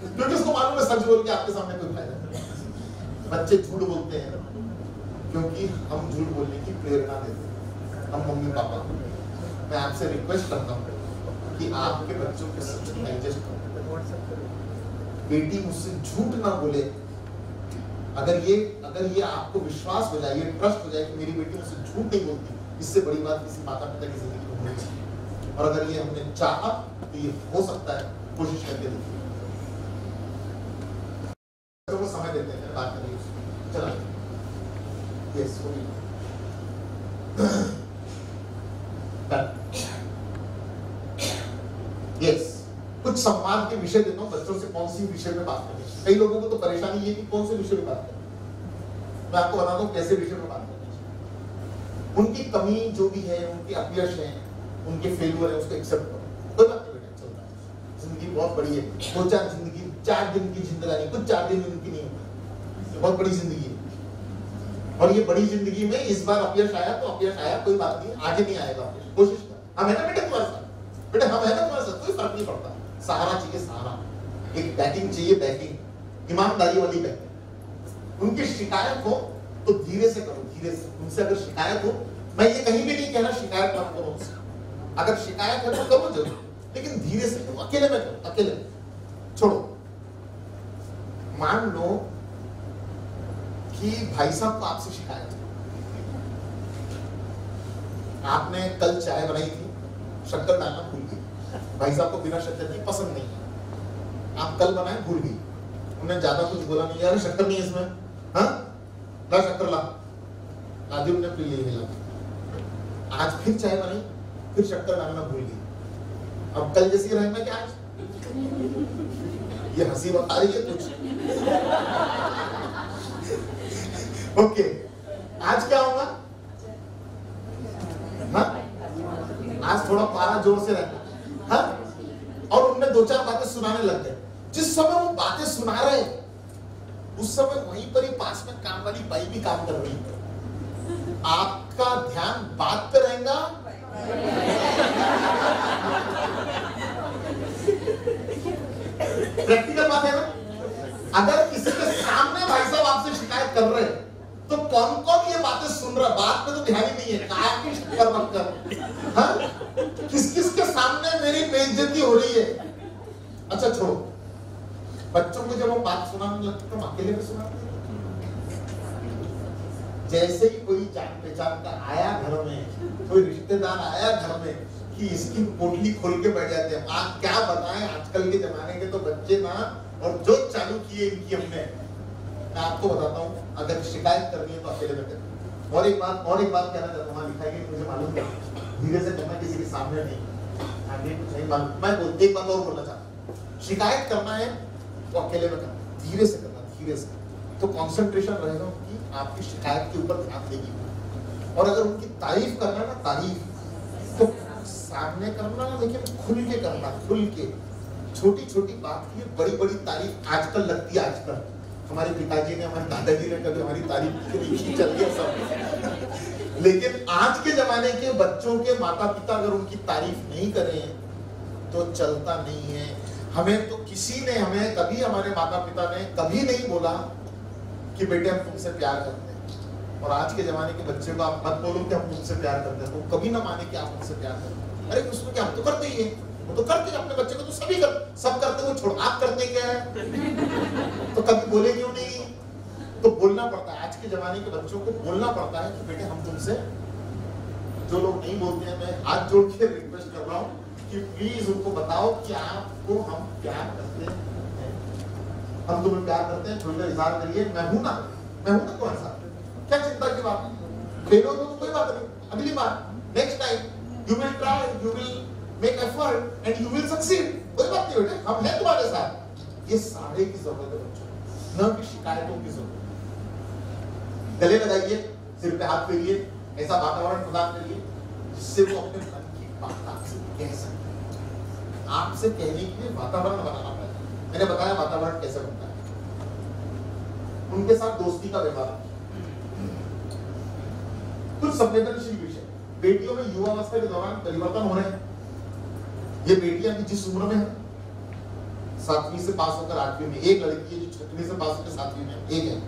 क्योंकि उसको मालूम है, सच बोल के आपके सामने कोई फ़ायदा बच्चे झूठ बोलते हैं, क्योंकि हम झूठ बोलने की प्रेरणा देते हैं। हम मम्मी, पापा को। मैं आपसे रिक्वेस्ट करता हूँ कि आपके बच्चों के सच एडजस्ट करो। बेटी मुझसे झूठ ना बोले। अगर ये अगर ये आपको विश्वास हो जाए, ये ट्रस्ट हो जाए कि मेरी बेटी मुझसे झूठ नहीं बोलती इससे बड़ी बात किसी माता पिता की ज़िंदगी में होनी चाहिए। और अगर ये हमने चाहा तो ये हो सकता है, कोशिश करके देखिए। तो समय देते हैं, बात कुछ संवाद के विषय देता हूँ, बच्चों से कौन सी विषय में बात करनी है। कई लोगों को तो परेशानी ये कि कौन से विषय में बात करें? मैं आपको बताता हूँ कैसे विषय में बात करनी है उनकी कमी जो भी है, उनके अपयश है, उनके फेलियर है, उसको एक्सेप्ट करो। कोई बात नहीं बेटा, चलता है। ज़िंदगी बहुत बड़ी है। दो चार ज़िंदगी, चार दिन की जिंदगानी कुछ चार दिन उनकी नहीं ये बहुत बड़ी ज़िंदगी है। और ये बड़ी ज़िंदगी में इस बार अपयश आया तो अपयश आया, कोई बात नहीं, आगे नहीं आएगा कोशिश कर। हम है ना बेटे तुम्हारे साथ? बेटे हम है ना तुम्हारे साथ? कोई फ़र्क नहीं पड़ता। सहारा चाहिए सहारा। एक बैकिंग चाहिए बैकिंग ईमानदारी वाली बैकिंग उनकी शिकायत हो तो धीरे से करो, धीरे से। उनसे अगर शिकायत हो मैं ये कहीं भी नहीं कहना शिकायत मत करो उनसे अगर शिकायत है तो करो ज़रूर। लेकिन धीरे से करो, अकेले में करो, अकेले में। छोड़ो। मान लो कि भाई साहब को आपसे शिकायत है। आपने कल चाय बनाई थी, शक्कर डालना भूल गई। भाई साहब को बिना शक्कर की पसंद नहीं है। आप कल बनाए, भूल गई। उन्होंने ज़्यादा कुछ बोला नहीं, यार शक्कर नहीं इसमें। हाँ? ला शक्कर ला। आदि उन्हें पी ले मिला। आज फिर चाय बनाई, फिर शक्कर डालना भूल गई। अब कल जैसी रहेगा क्या आज? ये हँसी बता रही है कुछ। ओके, आज क्या होगा? हाँ? आज थोड़ा पारा ज़ोर से रहना। हाँ? और उनने दो चार बातें सुनाने लग गए। जिस समय वो बातें सुना रहे, उस समय वहीं पर ही पास में काम वाली बाई भी काम कर रही है। आपका ध्यान बात पे रहेगा? प्रैक्टिकल बात है ना? अगर किसी के सामने भाई साहब आपसे शिकायत कर रहे हैं तो कौन कौन ये बातें सुन रहा बात पे तो ध्यान ही नहीं है। काय की शक्कर मत कर। हाँ? किस किस के सामने मेरी बेइज्जती हो रही है? अच्छा छोड़ो। बच्चों को जब हम बात सुनाने लगते तो अकेले में सुनाते जैसे ही कोई जान पहचान का आया घर में, कोई रिश्तेदार आया घर में कि इसकी पोटली खोल के बैठ जाते हैं। आप क्या बताएँ? आजकल के जमाने के तो बच्चे ना, और जो चालू किए इनकी हमने। मैं आपको बताता हूँ, अगर शिकायत करनी है तो अकेले करें और एक बात, और एक बात कहना चाहता हूँ लिखा है, मुझे मालूम है धीरे से करना किसी के सामने नहीं। आगे कुछ नहीं मालूम। मैं एक बात और बोलना चाहता हूँ। शिकायत करना है तो अकेले में करना धीरे से करना, धीरे से। तो कंसंट्रेशन रहेगा उनकी आपकी शिकायत के ऊपर ध्यान देगी। और अगर उनकी तारीफ़ करना ना, तारीफ़। तो सामने करना, लेकिन खुल के करना, खुल के। छोटी छोटी बात की बड़ी बड़ी तारीफ़ आजकल लगती है, आजकल। हमारे पिताजी ने, हमारे दादाजी ने कभी हमारी तारीफ़ की चल गया सब। लेकिन आज के जमाने के बच्चों के माता पिता अगर उनकी तारीफ़ नहीं करें तो चलता नहीं है। हमें तो किसी ने, हमें कभी हमारे माता पिता ने कभी नहीं बोला कि बेटे हम तुमसे प्यार करते हैं। और आज के जमाने के बच्चे को आप मत बोलो कि हम तुमसे प्यार करते हैं। तो कभी ना माने कि आप हमसे प्यार करते हैं। अरे, उसमें क्या हम तो करते ही हैं। वो तो करते हैं, अपने बच्चे को तो सभी कर, सब करते वो छोड़, आप करते क्या? है तो कभी बोले क्यों नहीं? तो बोलना पड़ता है। आज के जमाने के बच्चों को बोलना पड़ता है कि बेटे, हम तुमसे जो लोग नहीं बोलते हैं, मैं हाथ जोड़ के रिक्वेस्ट कर रहा हूँ कि प्लीज़ उनको बताओ कि आपको हम प्यार करते हैं। हम तुम्हें प्यार करते हैं खुलकर इजहार करिए। मैं हूँ ना, मैं हूँ ना तुम्हारे साथ क्या चिंता की बात? है हो तो कोई बात नहीं। अगली बार next time you will try you will make effort and you will succeed कोई बात नहीं बेटे, हम हैं तुम्हारे साथ। ये सारे की ज़रूरत है बच्चों न कि शिकायतों की ज़रूरत गले लगाइए, सिर पे हाथ फेरिए, ऐसा वातावरण प्रदान करिए जिससे वो अपने मन की बात आपसे कह सके। आपसे कहने के लिए वातावरण बनाना मैंने बताया वातावरण कैसे बनता है। उनके साथ दोस्ती का व्यवहार। कुछ संवेदनशील विषय। बेटियों में युवा अवस्था के दौरान परिवर्तन हो रहे हैं। ये बेटियाँ भी जिस उम्र में है, सातवीं से पास होकर आठवीं में। एक लड़की है जो छठवीं से पास होकर सातवीं में। एक है।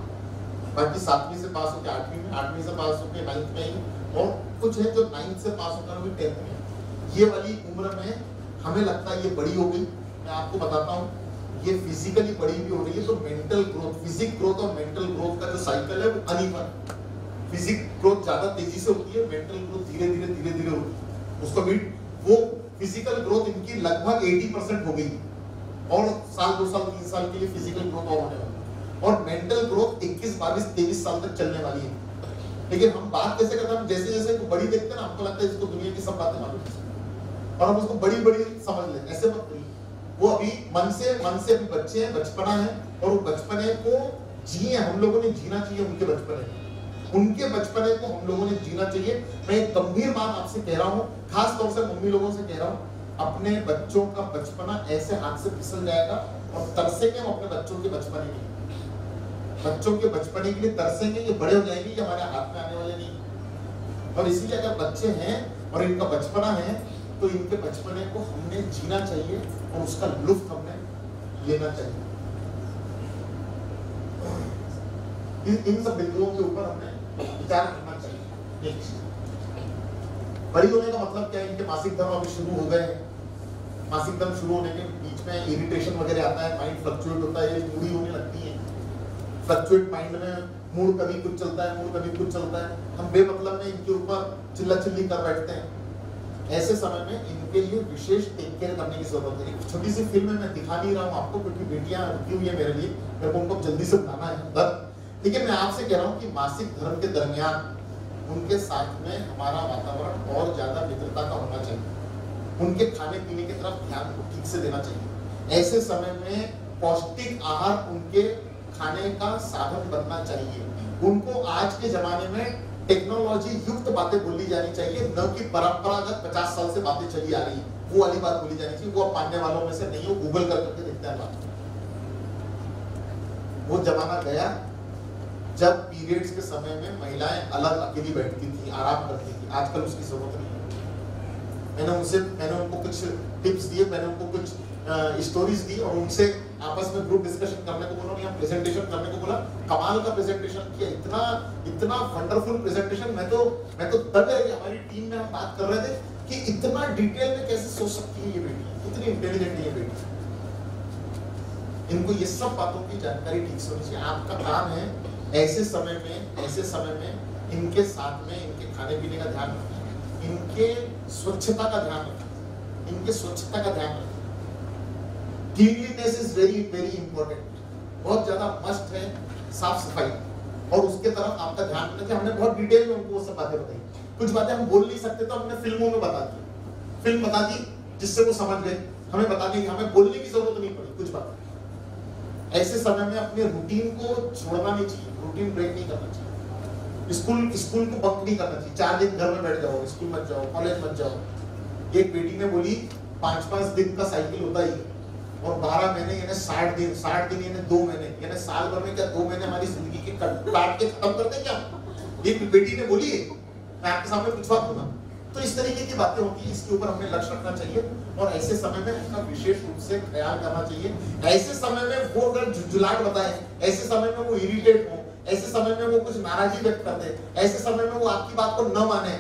बाकी सातवीं से पास होकर आठवीं में, आठवीं से पास होकर नाइन्थ में और कुछ है जो नाइन्थ से पास होकर टेंथ में। ये वाली उम्र में हमें लगता है ये बड़ी हो गई मैं आपको बताता हूँ। ये फिजिकली बड़ी भी हो रही है तो मेंटल ग्रोथ फिजिक ग्रोथ और मेंटल ग्रोथ का जो साइकिल है, वो अनइवन फिजिक ग्रोथ ज़्यादा तेज़ी से होती है मेंटल ग्रोथ धीरे धीरे धीरे धीरे होती है। उसको भी वो फ़िज़िकल ग्रोथ इनकी लगभग 80 परसेंट हो गई और साल, दो साल, तीन साल के लिए फ़िज़िकल ग्रोथ और होने वाली और मेंटल ग्रोथ 21 22 23 साल तक चलने वाली है। लेकिन हम बात कैसे करते हैं जैसे जैसे बड़ी देखते हैं ना हमको लगता है इसको दुनिया की सब बातें मालूम और हम उसको बड़ी बड़ी समझ लेते ऐसे मत वो अभी मन से मन से अभी बच्चे हैं, बचपना है, और वो बचपने को जिए, हम लोगों ने जीना चाहिए उनके बचपने उनके बचपने को हम लोगों ने जीना चाहिए। मैं एक गंभीर बात आपसे कह रहा हूँ, खास तौर से मम्मी लोगों से कह रहा हूँ, अपने बच्चों का बचपना ऐसे हाथ से फिसल जाएगा और तरसेंगे हम अपने बच्चों के बचपने के बच्चों के बचपने के लिए तरसेंगे, ये बड़े हो जाएँगे, ये हमारे हाथ में आने वाले नहीं। और इसीलिए अगर बच्चे हैं और इनका बचपना है तो इनके बचपने को हमने जीना चाहिए और उसका लुफ्त हमने लेना चाहिए। इन, इन सब बिंदुओं के ऊपर हमने विचार करना चाहिए बड़ी होने का मतलब क्या है? इनके मासिक धर्म अभी शुरू हो गए हैं। मासिक धर्म शुरू होने के बीच में इरिटेशन वगैरह आता है माइंड फ्लक्चुएट होता है मूडी होने लगती है। फ्लक्चुएट माइंड में मूड कभी कुछ चलता है मूड कभी कुछ चलता है। हम बेमतलब में इनके ऊपर चिल्ला चिल्ली कर बैठते हैं। ऐसे समय में इनके लिए विशेष टेक केयर करने की ज़रूरत है। छोटी सी फ़िल्म में दिखा नहीं रहा हूँ आपको, क्योंकि बेटियाँ रुकी हुई है मेरे लिए। मेरे को उनको जल्दी से बताना है। पर लेकिन मैं आपसे कह रहा हूँ कि मासिक धर्म के दरमियान उनके साथ में हमारा वातावरण और ज़्यादा मित्रता का होना चाहिए। उनके खाने पीने की तरफ़ ध्यान को ठीक से देना चाहिए। ऐसे समय में पौष्टिक आहार उनके खाने का साधन बनना चाहिए। उनको आज के जमाने में टेक्नोलॉजी युक्त बातें बोली जानी चाहिए, न कि परंपरागत पचास साल से बातें चली आ रही वो वाली बात बोली जानी चाहिए, वो अब मानने वालों में से नहीं हो गूगल कर करके देखते हैं बात। वो जमाना गया जब पीरियड्स के समय में महिलाएँ अलग अकेली बैठती थी, आराम करती थी। आजकल उसकी ज़रूरत नहीं मैंने उनसे, मैंने उनको कुछ टिप्स दिए, मैंने उनको कुछ स्टोरीज दी और उनसे आपस में ग्रुप डिस्कशन करने को बोला यहाँ प्रेजेंटेशन करने को बोला। कमाल का प्रेजेंटेशन किया। इतना इतना वंडरफुल प्रेजेंटेशन मैं तो मैं तो रह गया हमारी टीम में हम बात कर रहे थे कि इतना डिटेल में कैसे सोच सकती है ये बेटी इतनी इंटेलिजेंट है ये बेटी इनको ये सब बातों की जानकारी ठीक से होनी चाहिए। आपका काम है ऐसे समय में, ऐसे समय में इनके साथ में इनके खाने पीने का ध्यान रखना। इनके स्वच्छता का ध्यान रखना। इनके स्वच्छता का ध्यान रखना। Cleanliness is very very important बहुत ज़्यादा मस्ट है साफ़ सफ़ाई। और उसके तरफ़ आपका ध्यान रखना चाहिए हमने बहुत डिटेल में उनको सब बातें बताई। कुछ बातें हम बोल नहीं सकते तो हमने फ़िल्मों में बता दी। फ़िल्म बता दी जिससे वो समझ गए। हमें बताने की हमें बोलने की ज़रूरत नहीं पड़ी, कुछ बात। ऐसे समय में अपने रूटीन को छोड़ना नहीं चाहिए। रूटीन ब्रेक नहीं करना चाहिए। स्कूल स्कूल को बंक नहीं करना चाहिए। चार दिन घर में बैठ जाओ, स्कूल मत जाओ कॉलेज मत जाओ। एक बेटी ने बोली पाँच पाँच दिन का साइकिल होता ही। और बारह महीने, यानी साठ दिन साठ दिन, यानी दो महीने, यानी साल भर में क्या दो महीने हमारी ज़िंदगी के काट के खत्म कर दे क्या? एक बेटी ने बोली है, मैं आपके सामने पूछवा दूँगा तो इस तरीके की बातें होती है, इसके ऊपर हमें लक्ष्य रखना चाहिए और ऐसे समय में उसका विशेष रूप से ख्याल करना चाहिए। ऐसे समय में वो अगर झुझुलाहट बताए, ऐसे समय में वो इरिटेट हो, ऐसे समय में वो कुछ नाराज़गी व्यक्त कर दे, ऐसे समय में वो आपकी बात को न माने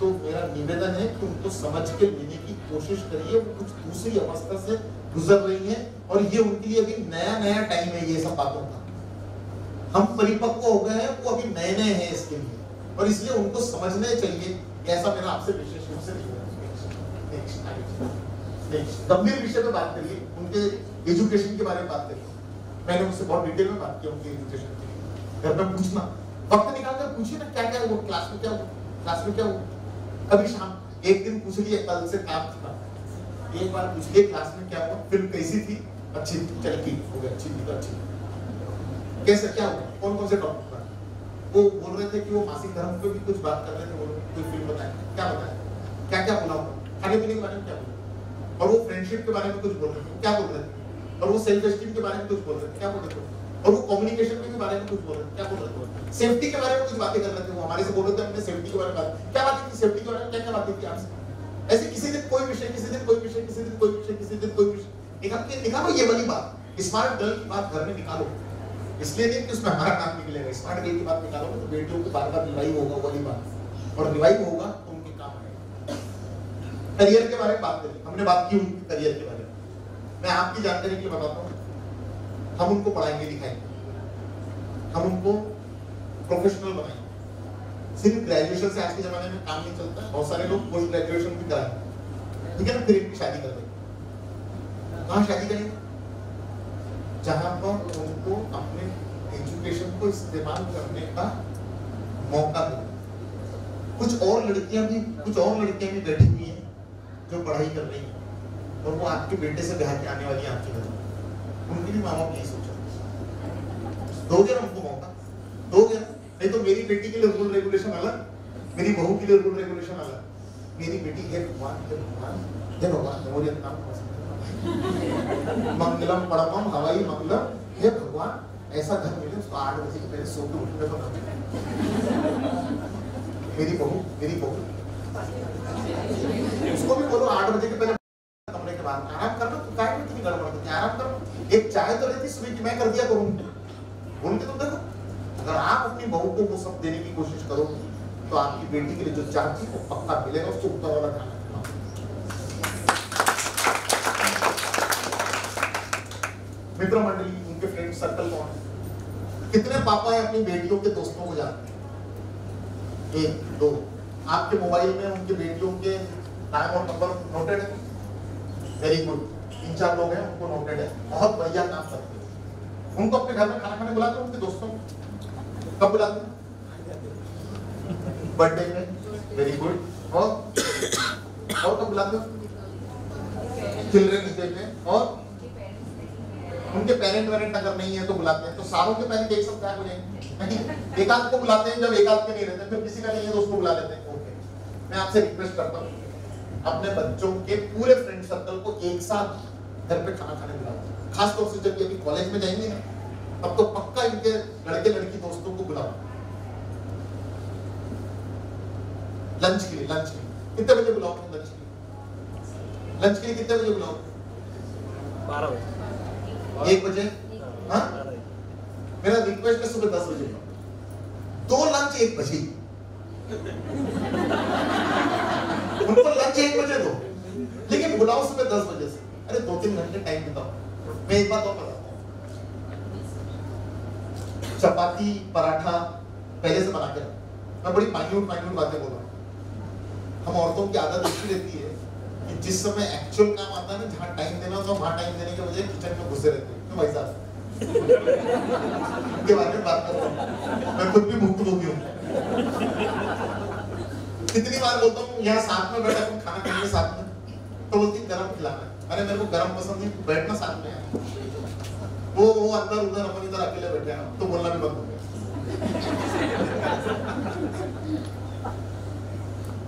तो मेरा निवेदन है कि उनको समझ के लेने कोशिश करिए, वो कुछ दूसरी अवस्था से गुजर रही है और ये उनके लिए अभी नया नया टाइम है ये सब बातों का। हम परिपक्व हो गए हैं, वो अभी नए नए हैं इसके लिए। और इसलिए उनको समझने चाहिए ऐसा मेरा आपसे विशेष रूप से गंभीर विषय में बात करिए, उनके एजुकेशन के बारे में बात करिए। मैंने उनसे बहुत डिटेल में बात की उनके एजुकेशन के लिए। घर में पूछना। वक्त निकाल कर पूछिए ना क्या क्या हुआ क्लास में, क्या क्लास में क्या हुआ? कभी शाम एक दिन पूछ लिए कल से काम था एक बार पूछ लिए क्लास में क्या हुआ? फ़िल्म कैसी थी? अच्छी थी, चल ठीक, हो गया, अच्छी थी तो अच्छी कैसे, क्या हुआ? कौन कौन से टॉपिक पर वो बोल रहे थे कि वो मासिक धर्म पे भी कुछ बात कर रहे थे वो कोई फ़िल्म बताए। क्या बताया क्या क्या बोला खाने पीने के बारे में क्या बोला? और वो फ्रेंडशिप के बारे में कुछ बोल रहे थे, क्या बोल रहे थे? और वो सेल्फ एस्टीम के बारे में कुछ बोल रहे थे, क्या बोल रहे थे? और वो कम्युनिकेशन के बारे में कुछ बोल रहे थे, क्या बोल रहे थे? सेफ्टी के बारे में कुछ बातें कर रहे थे वो, हमारे से बोल रहे थे, हमने सेफ्टी के बारे में क्या बातें की सेफ्टी के बारे में? क्या क्या बातें की आपसे? ऐसे किसी दिन कोई विषय, किसी दिन कोई विषय, किसी दिन कोई विषय, किसी दिन कोई विषय। निकाल निकालो ये वाली बात स्मार्ट गर्ल की बात घर में निकालो। इसलिए नहीं कि उसमें हमारा नाम निकलेगा। स्मार्ट गर्ल की बात निकालो तो बेटियों की बार बार रिवाइव होगा वाली बात। और रिवाइव होगा तो उनके काम आएगा। करियर के बारे में बात करें हमने बात की उनके करियर के बारे में। मैं आपकी जानकारी के लिए बताता हूँ। हम उनको पढ़ाएँगे, लिखाएँगे। हम उनको प्रोफेशनल बनाएँगे सिर्फ़ ग्रेजुएशन से आज के जमाने में काम नहीं चलता। बहुत सारे लोग पोस्ट ग्रेजुएशन भी कराएँगे ठीक है ना? फिर शादी कर देंगे कहाँ शादी करेंगे? जहाँ पर उनको अपने एजुकेशन को इस्तेमाल करने का मौका दे। कुछ और लड़कियाँ भी, कुछ और लड़कियाँ भी बैठी हुई हैं जो पढ़ाई कर रही हैं। और वो आपके बेटे से ब्याह के आने वाली हैं आपके में उनके भी माँ बाप यही सोचा। दोगे ना उनको मौका। दोगे ना नहीं तो मेरी बेटी के लिए रूल रेगुलेशन अलग, मेरी बहू के लिए रूल रेगुलेशन अलग। मेरी बेटी, है भगवान है भगवान, हे भगवान मेमोरियल नाम मंगलम, परमम, हवाई मंगलम, हे भगवान, ऐसा घर मिले उसको आठ बजे के पहले सो के उठने को ना। मेरी बहू मेरी बहू। उसको भी बोलो आठ बजे के पहले कमरे के बाद आराम करना तो काय इतनी गड़बड़ करती? आराम करो एक चाय तो सुबह की मैं कर दिया करूँ। बोल के तो देखो। अगर आप अपनी बहू को वो सब देने की कोशिश करोगे तो आपकी बेटी के लिए जो चाहती है वो पक्का मिलेगा, उसको ऊपर वाला खाना मित्र मंडली उनके फ्रेंड सर्कल कौन है? कितने पापा है अपनी बेटियों के दोस्तों को जानते हैं? एक, दो। आपके मोबाइल में उनके बेटियों के नाम और नंबर नोटेड है? वेरी गुड तीन चार लोग हैं, उनको नोटेड है। बहुत बढ़िया काम करते हैं। उनको अपने घर में खाना खाने बुलाते हैं, उनके दोस्तों कब बुलाते बर्थडे में? वेरी गुड और? और कब बुलाते चिल्ड्रन डे पे और? उनके पेरेंट वेरेंट अगर नहीं है तो बुलाते हैं। तो सारों के पेरेंट एक साथ हो जाएँगे। एक आध को बुलाते हैं, जब एक आध के नहीं रहते, फिर किसी का नहीं है तो उसको बुला लेते हैं। ओके मैं आपसे रिक्वेस्ट करता हूँ। अपने बच्चों के पूरे फ्रेंड सर्कल को एक साथ घर पे खाना खाने बुलाओ। खासतौर से जब ये अभी कॉलेज में जाएँगे ना तब तो पक्का इनके लड़के लड़की दोस्तों को बुलाओ। लंच के लिए लंच के लिए। कितने बजे बुलाओ लंच के लिए? लंच के लिए कितने बजे बुलाओ?
बारह बजे।
एक बजे? हाँ? मेरा रिक्वेस्ट है सुबह दस बजे। दो लंच एक बजे। उनको लंच एक बजे दो। लेकिन बुलाओ सुबह दस बजे से। अरे दो तीन घंटे टाइम बिताओ। मैं एक बात और बताता हूँ। चपाती पराठा पहले से बना के रखो। मैं बड़ी माइन्यूट माइन्यूट बातें बोल रहा हूँ। हम औरतों की आदत ऐसी रहती है कि जिस समय एक्चुअल काम आता है ना जहाँ टाइम देना होता है वहाँ टाइम देने के बजाय किचन में घुसे रहते हैं। भाई साहब? के बारे में बात कर रहा हूँ। मैं खुद भी भुक्तभोगी हूँ। कितनी बार बोलता हूँ यहाँ साथ में बैठा तुम खाना खाएँगे साथ में? तो बोलती है, गरम खिलाना अरे मेरे को गरम पसंद नहीं बैठना साथ में है। वो वो, अंदर उधर अपन इधर अकेले बैठे हैं। तो बोलना भी बंद हो गया।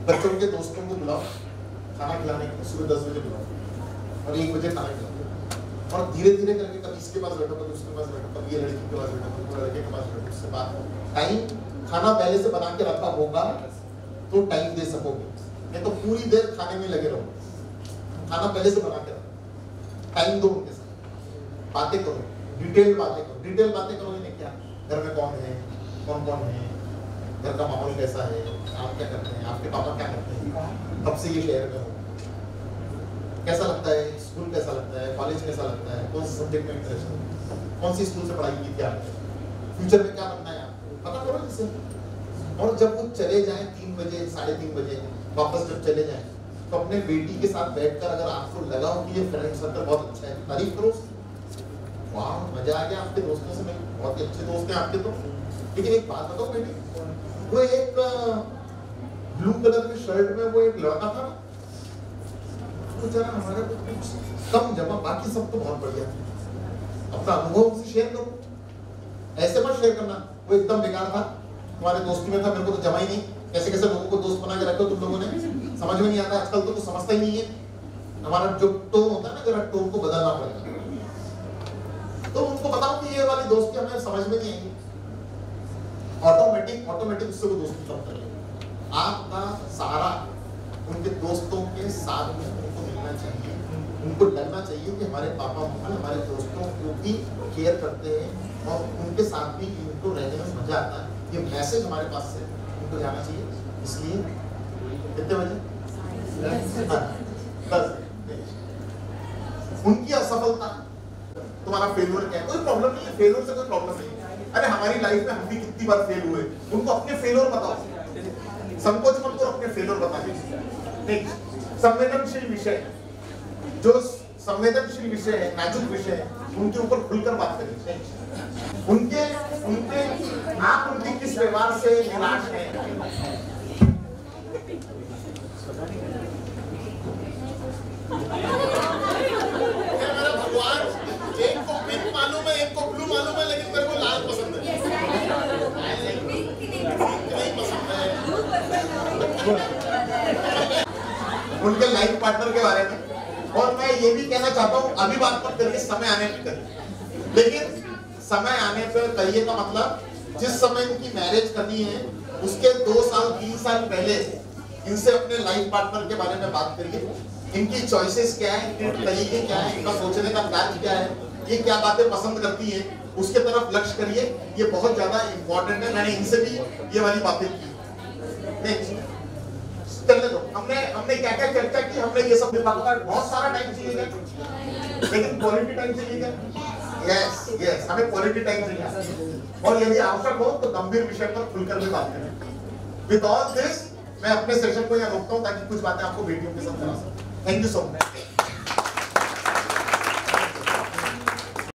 बच्चों के दोस्तों को बुलाओ। खाना खिलाने के सुबह दस बजे बुलाओ। और एक बजे खाना खिलाओ। और धीरे धीरे करके कभी इसके पास बैठो कभी उसके पास बैठो कभी ये लड़की के पास बैठो कभी लड़के के पास बैठो। उससे बात टाइम खाना पहले से बना के रखा होगा तो टाइम दे सकोगे। नहीं तो पूरी देर खाने में लगे रहो। खाना पहले से बना के रखो। टाइम दो उनके साथ। बातें करो। डिटेल बातें करो। डिटेल बातें करोगे नहीं क्या? घर में कौन है? कौन कौन है? घर का माहौल कैसा है? आप क्या करते हैं? आपके पापा क्या करते हैं? कब से ये शहर में हो? कैसा लगता है? स्कूल कैसा लगता है? कॉलेज कैसा लगता है? कौन से सब्जेक्ट में इंटरेस्ट है? कौन सी स्कूल से पढ़ाई की आपने फ्यूचर में क्या बनना है आपको? पता करो जिससे और जब वो चले जाए तीन बजे, साढ़े तीन बजे, वापस जब चले जाए तो अपने बेटी के साथ बैठकर अगर आपको लगा हो कि ये फ्रेंड सर्कल बहुत अच्छा है, तारीफ़ करो। वाह मज़ा आ गया आपके दोस्तों से बहुत ही अच्छे दोस्त हैं आपके तो। लेकिन एक बात बताओ बेटी, वो एक ब्लू कलर के शर्ट में वो एक लड़का था वो जरा हमारे को कुछ कम जमा, बाकी सब तो बहुत बढ़िया अपना अनुभव शेयर करो। ऐसे मत शेयर करना, वो एकदम बेकार था। तुम्हारे दोस्ती में था, मेरे को तो जमा ही नहीं। कैसे कैसे लोगों को दोस्त बना के रखो तुम लोगों ने? समझ में नहीं आता, आजकल तो कुछ समझता ही नहीं है। हमारा जो टोन होता है ना जरा टोन को बदलना पड़ेगा। तो उनको बताओ कि ये वाली दोस्ती हमें समझ में नहीं आएगी। ऑटोमेटिक ऑटोमेटिक उससे वो दोस्ती कम कर लेंगे। आपका सहारा उनके दोस्तों के साथ में उनको मिलना चाहिए। उनको लगना चाहिए कि हमारे पापा मम्मी हमारे दोस्तों को भी केयर करते हैं और उनके साथ भी उनको रहने में मज़ा आता है। ये मैसेज हमारे पास से उनको जाना चाहिए। इसलिए कितने बजे हाँ, दस उनकी असफलता। तुम्हारा फेलियर क्या है? कोई प्रॉब्लम नहीं है फेलियर से कोई प्रॉब्लम नहीं है। अरे, हमारी लाइफ में हम भी कितनी बार फेल हुए उनको अपने फेलियर बताओ। संकोच मत करो, अपने फेलियर बता दीजिए। संवेदनशील विषय। जो संवेदनशील विषय है, नाजुक विषय है, उनके ऊपर खुलकर बात Next. उनके उनके आप उनके किस व्यवहार से निराश हैं? भगवान एक को पिंक मालूम है एक को ब्लू मालूम है लेकिन मेरे को लाल पसंद है। नहीं पसंद है उनके लाइफ पार्टनर के बारे में। और मैं ये भी कहना चाहता हूँ अभी बात मत करिए समय आने पे करिए। लेकिन समय आने पर करिए का मतलब जिस समय इनकी मैरिज करनी है उसके दो साल तीन साल पहले इनसे अपने लाइफ पार्टनर के बारे में बात करिए। इनकी चॉइसेस क्या है इनके तरीके क्या है इनका सोचने का तर्ज क्या है? ये क्या बातें पसंद करती है? उसके तरफ़ लक्ष्य करिए। ये बहुत ज़्यादा इंपॉर्टेंट है। मैंने इनसे भी ये वाली बातें की। चलने दो। हमने हमने क्या क्या चर्चा की? हमने ये सब बहुत सारा टाइम चाहिए लेकिन क्वालिटी टाइम चाहिए यस यस हमें क्वालिटी टाइम चाहिए और यदि आवश्यक हो तो गंभीर विषय पर खुलकर भी बात करें। विद ऑल दिस मैं अपने सेशन को यहाँ रोकता हूँ ताकि कुछ बातें आपको वीडियो के साथ करा सकूँ। Thank you so much